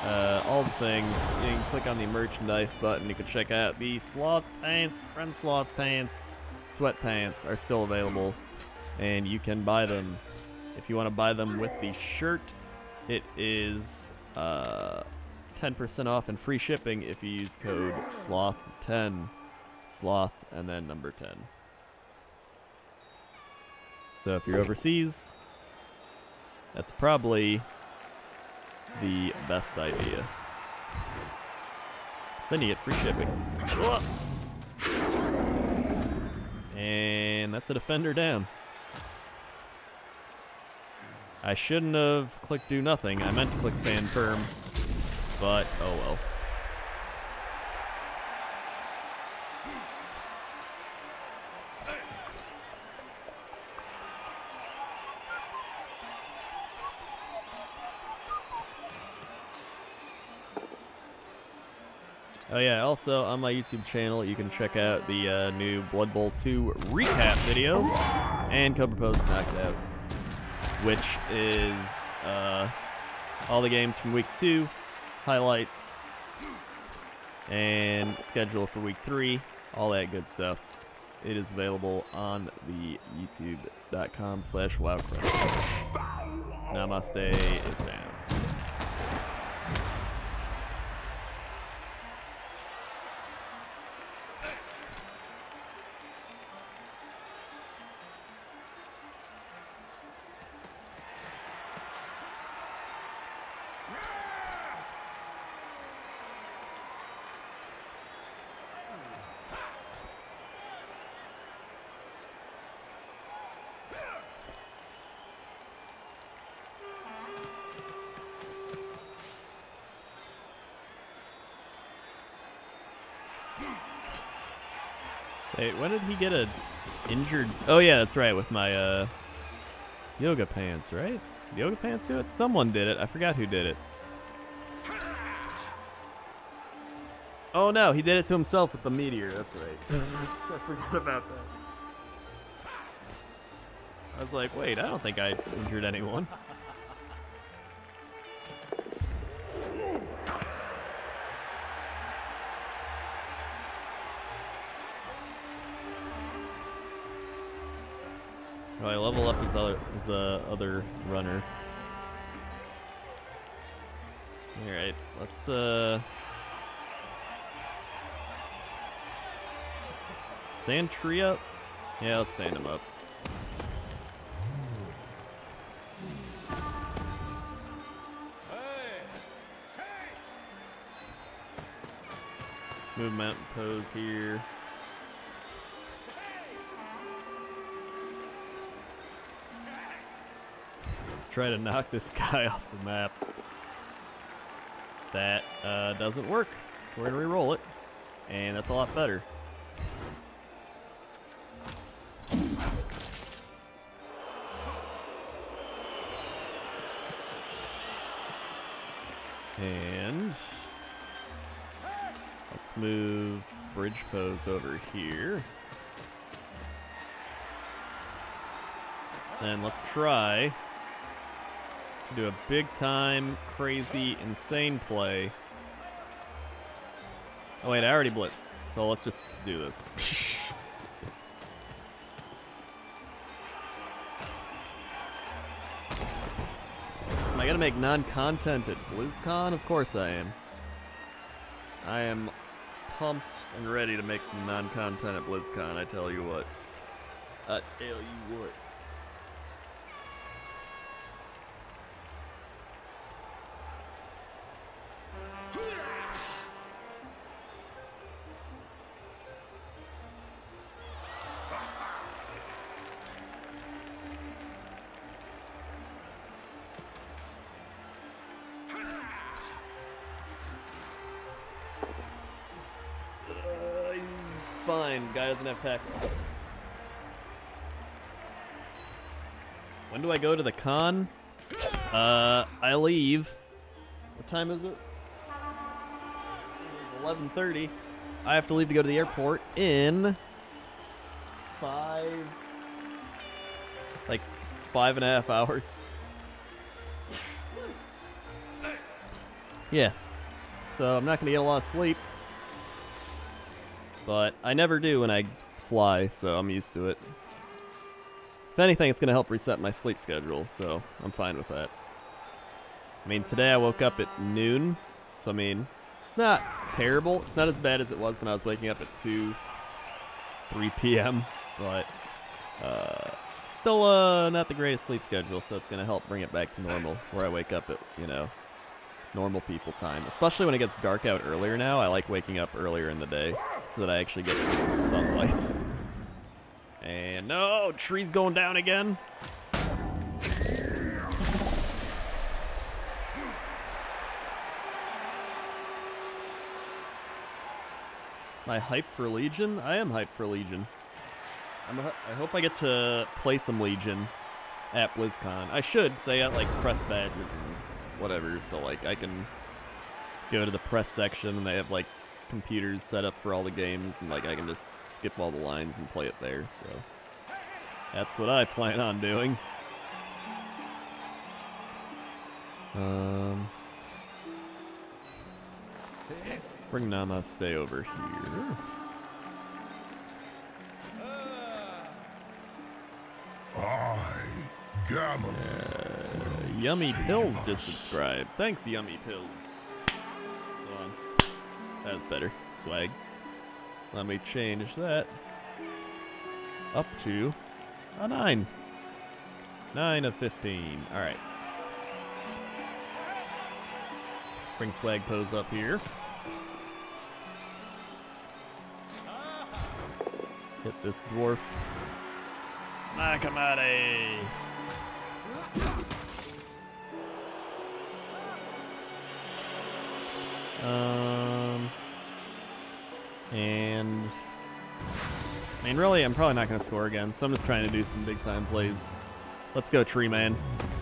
uh, all the things. You can click on the merchandise button. You can check out the sloth pants, Run Sloth pants, sweatpants are still available, and you can buy them. If you want to buy them with the shirt, it is uh, 10% off and free shipping if you use code SLOTH10. Sloth and then number 10. So if you're overseas, that's probably the best idea. You get free shipping. And that's a defender down. I shouldn't have clicked do nothing. I meant to click stand firm, but oh well. Oh yeah, also on my YouTube channel you can check out the uh, new Blood Bowl 2 recap video and Cobra Pose Knocked Out, which is uh, all the games from week 2, highlights, and schedule for week 3, all that good stuff. It is available on the youtube.com slash wowcrendor. Namaste is down. Hey, when did he get a injured? Oh yeah, that's right, with my uh, yoga pants, right? Yoga pants do it? Someone did it. I forgot who did it. Oh no, he did it to himself with the meteor. That's right. [laughs] I forgot about that. I was like, wait, I don't think I injured anyone. [laughs] up his other his uh, other runner. All right, let's uh stand tree up. Yeah, let's stand him up. Move mountain pose here. Try to knock this [laughs] guy off the map. That uh, doesn't work. So we're gonna re-roll it, and that's a lot better. And let's move bridge pose over here. Then let's try do a big time, crazy, insane play. Oh wait, I already blitzed, so let's just do this. Am I gonna make non-content at BlizzCon? Of course I am. I am pumped and ready to make some non-content at BlizzCon, I tell you what. I tell you what. When do I go to the con? Uh, I leave. What time is it? 11:30. I have to leave to go to the airport in five, like five and a half hours. Yeah. So I'm not gonna get a lot of sleep. But I never do when I fly, so I'm used to it. If anything, it's gonna help reset my sleep schedule, so I'm fine with that. I mean, today I woke up at noon, so I mean, it's not terrible. It's not as bad as it was when I was waking up at 2, 3 p.m., but uh, still uh, not the greatest sleep schedule, so it's going to help bring it back to normal, where I wake up at, you know, normal people time. Especially when it gets dark out earlier now, I like waking up earlier in the day so that I actually get some sunlight. [laughs] And no, tree's going down again. Am I hyped for Legion? I am hyped for Legion. I'm a, I hope I get to play some Legion at BlizzCon. I should, say I got like press badges and whatever, so like I can go to the press section and they have like computers set up for all the games and like I can just skip all the lines and play it there, so that's what I plan on doing. Um Let's bring Namaste over here. I, Gammon, Uh, Yummy Pills just subscribed. Thanks, Yummy Pills. That's better. Swag. Let me change that. Up to a 9. 9 of 15. Alright. Let's bring Swag Pose up here. Hit this dwarf. Nakamade. Um, and I mean, really, I'm probably not going to score again, so I'm just trying to do some big time plays. Let's go, Tree Man.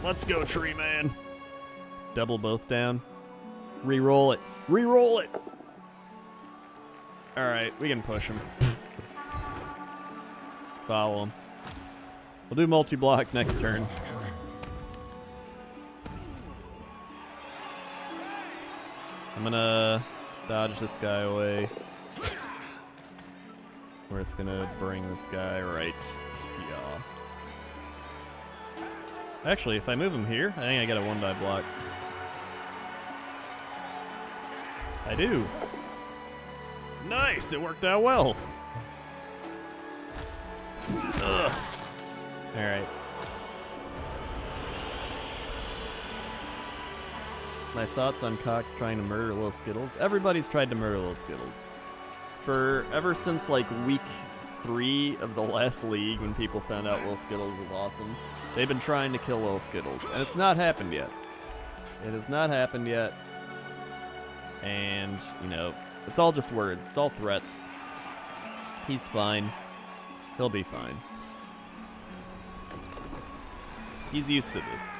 Let's go, Tree Man. Double both down. Re-roll it. Re-roll it. All right, we can push him. Follow him. We'll do multi-block next turn. I'm gonna dodge this guy away. We're just gonna bring this guy right here. Actually, if I move him here, I think I get a one die block. I do. Nice. It worked out well. All right. My thoughts on Cox trying to murder Little Skittles. Everybody's tried to murder Little Skittles. For ever since like week three of the [laughs] last league, when people found out Little Skittles was awesome, they've been trying to kill Little Skittles, and it's not happened yet. It has not happened yet. And you know, it's all just words. It's all threats. He's fine. He'll be fine. He's used to this.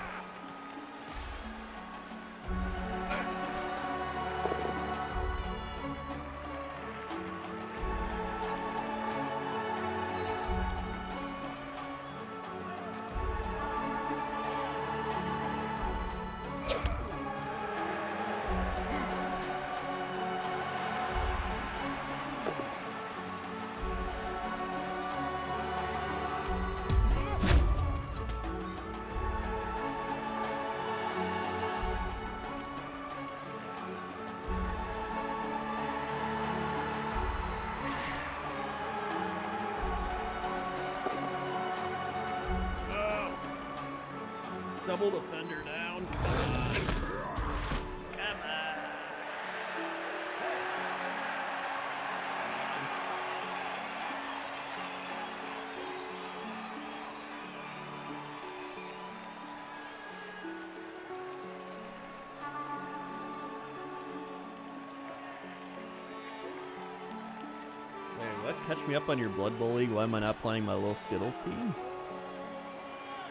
catch me up on your Blood Bowl League. Why am I not playing my Little Skittles team?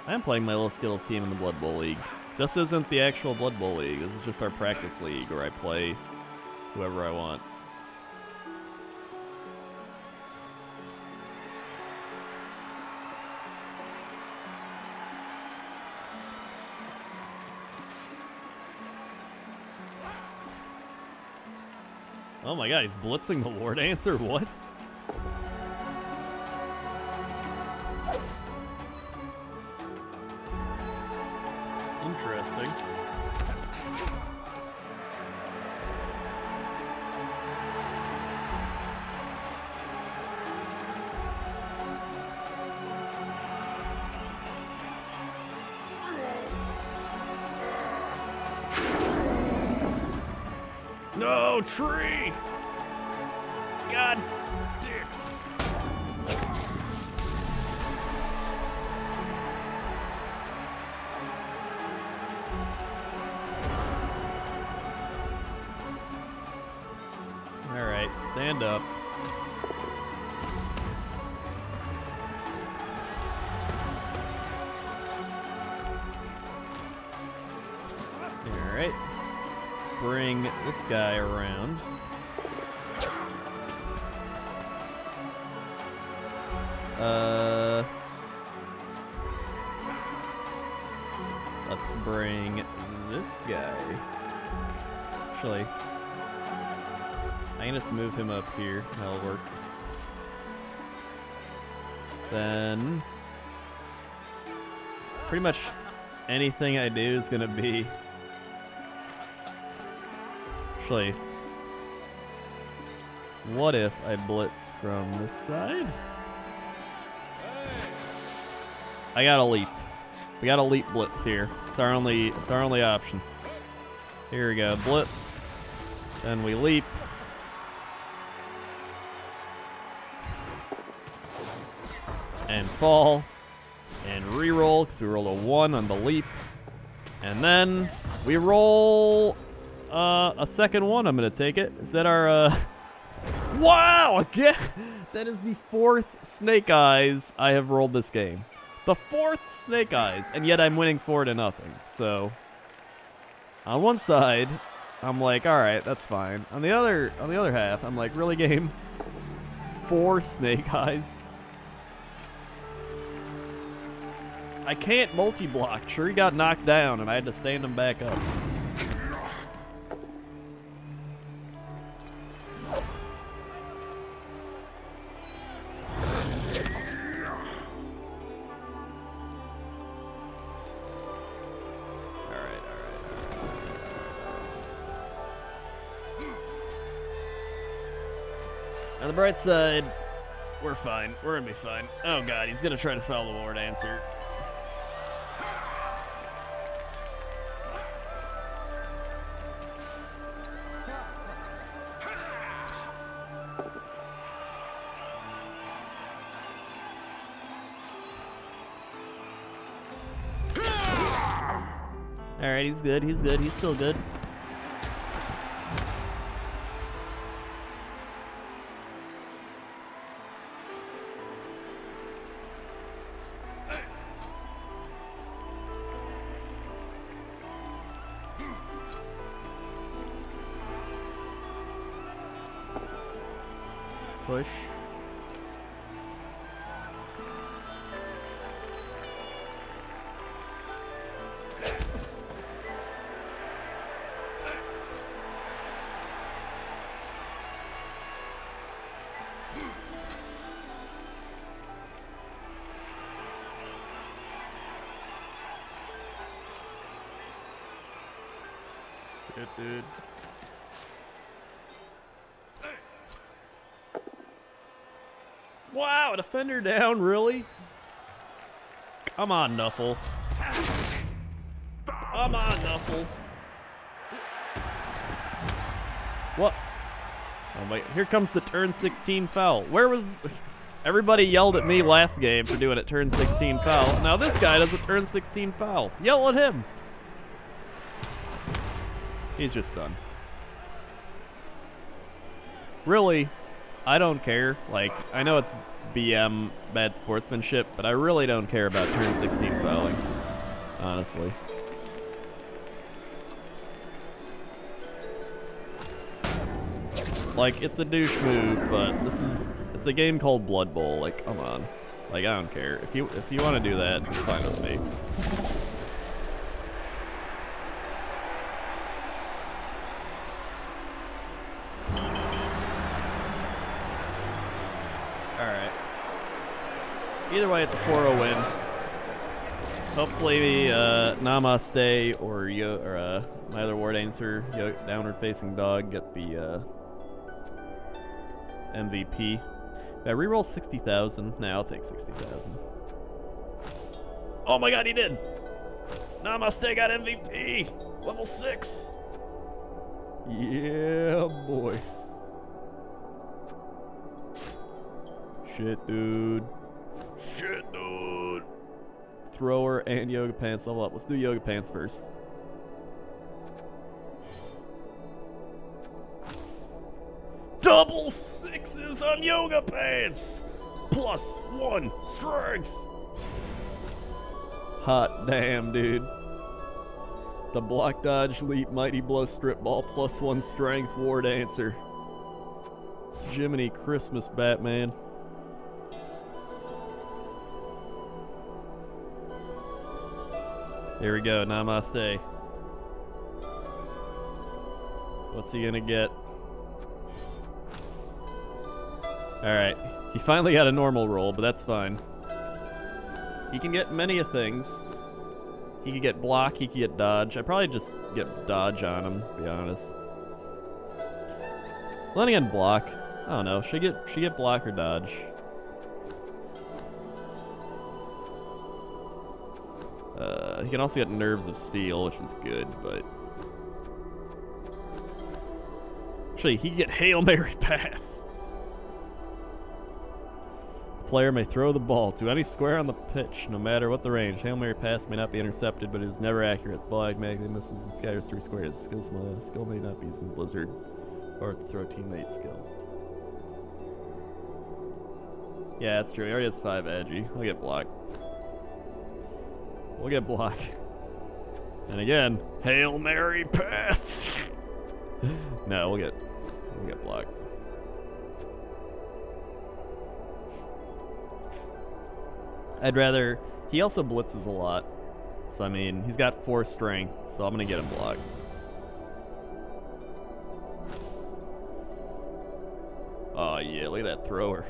I am playing my Little Skittles team in the Blood Bowl League. This isn't the actual Blood Bowl League. This is just our practice league where I play whoever I want. Oh my god, he's blitzing the war dancer? [laughs] What? Pretty much anything I do is gonna be. Actually, what if I blitz from this side? I got a leap. We got a leap blitz here. It's our only. It's our only option. Here we go. Blitz. Then we leap. And fall. And re-roll, because we rolled a 1 on the leap. And then we roll uh, a second one. I'm going to take it. Is that our... Uh... [laughs] Wow! Again! [laughs] That is the fourth Snake Eyes I have rolled this game. The fourth Snake Eyes, and yet I'm winning four to nothing. So, on one side, I'm like, all right, that's fine. On the other, on the other half, I'm like, really, game? Four Snake Eyes. I can't multi-block. Tree got knocked down, and I had to stand him back up. On the bright side, we're fine. We're gonna be fine. Oh god, he's gonna try to foul the war dancer. Right, he's good. He's good. He's still good. Defender down, really? Come on, Nuffle. Come on, Nuffle. What? Oh wait, here comes the turn 16 foul. Where was... Everybody yelled at me last game for doing a turn 16 foul. Now this guy does a turn 16 foul. Yell at him. He's just done. Really, I don't care. Like, I know it's BM bad sportsmanship, but I really don't care about turn 16 fouling. Honestly. Like, it's a douche move, but this is it's a game called Blood Bowl. Like, come on. Like, I don't care. If you if you want to do that, it's fine with me. Either way, it's a 4-0 win. Hopefully, uh, Namaste or Yo or uh, my other War Dancer, Yo Downward Facing Dog, get the uh, MVP. Did I reroll 60,000? Nah, I'll take 60,000. Oh my god, he did! Namaste got MVP! Level 6! Yeah, boy. Shit, dude. Shit, dude. Thrower and yoga pants level up. Let's do yoga pants first. Double sixes on yoga pants! Plus one strength! Hot damn, dude. The block dodge, leap, mighty blow, strip ball, plus one strength, war dancer. Jiminy Christmas, Batman. Here we go, namaste. What's he gonna get? Alright, he finally got a normal roll, but that's fine. He can get many of things. He could get block, he could get dodge. I probably just get dodge on him, to be honest. Letting in block. I don't know. Should get should get block or dodge? Uh, he can also get nerves of steel, which is good, but actually he can get hail mary [laughs] pass. The player may throw the ball to any square on the pitch, no matter what the range. Hail Mary pass may not be intercepted, but it is never accurate. The ball automatically misses and scatters three squares. Skills may, skill may not be used in Blizzard or throw teammate skill. Yeah, that's true. He already has five edgy. I'll get block. We'll get block. And again, Hail Mary pass. [laughs] no, we'll get we'll get block. I'd rather. He also blitzes a lot. So, I mean, he's got four strength, so I'm to get him blocked. Oh, yeah, look at that thrower.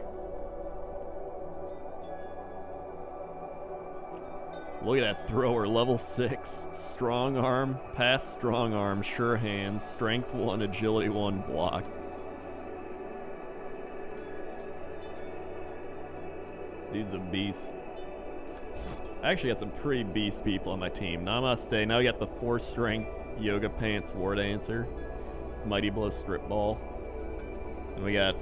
Look at that thrower, level 6. Strong arm, pass strong arm, sure hands, strength 1, agility 1, block. Dude's a beast. I actually got some pretty beast people on my team. Namaste. Now we got the four strength yoga pants war dancer, mighty blow strip ball, and we got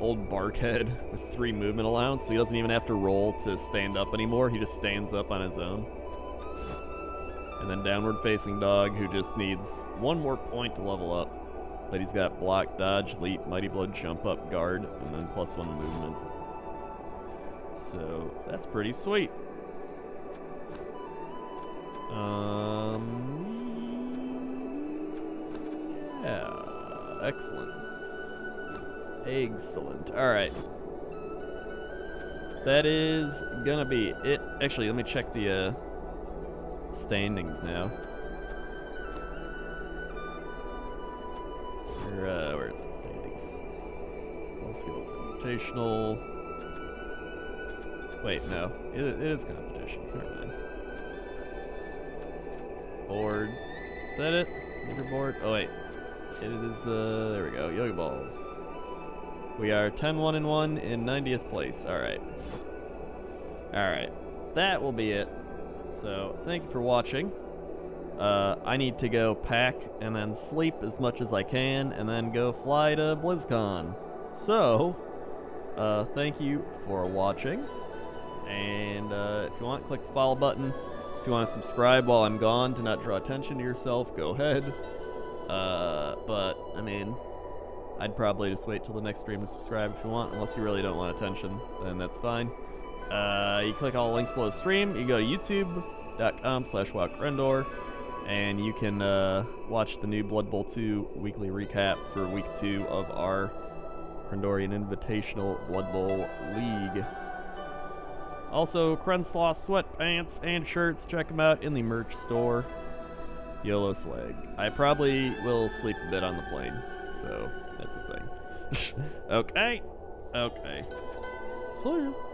old barkhead [laughs] with three movement allowance, so he doesn't even have to roll to stand up anymore. He just stands up on his own. And then downward facing dog, who just needs one more point to level up. But he's got block, dodge, leap, mighty blow, jump up, guard, and then plus one movement. So that's pretty sweet. Um, yeah, excellent. Excellent. All right. That is gonna be it. Actually, let me check the uh, standings now. Where, uh, where is it? Standings. All skills invitational. Wait, no. It, it is competition. Never mind. Board. Is that it? Leaderboard? Oh, wait. It is, uh, there we go. Yoga balls. We are 10 1 and 1 in 90th place. Alright. Alright. That will be it. So, thank you for watching. Uh, I need to go pack and then sleep as much as I can and then go fly to BlizzCon. So, uh, thank you for watching. And uh, if you want, click the follow button. If you want to subscribe while I'm gone to not draw attention to yourself, go ahead. Uh, but, I mean, I'd probably just wait till the next stream to subscribe if you want, unless you really don't want attention, then that's fine. Uh, you click all the links below the stream, you go to youtube.com slash and you can uh, watch the new Blood Bowl 2 weekly recap for week 2 of our Crendorian Invitational Blood Bowl League. Also, Krenslaw sweatpants and shirts, check them out in the merch store. YOLO swag. I probably will sleep a bit on the plane, so. [laughs] okay. Okay. See you.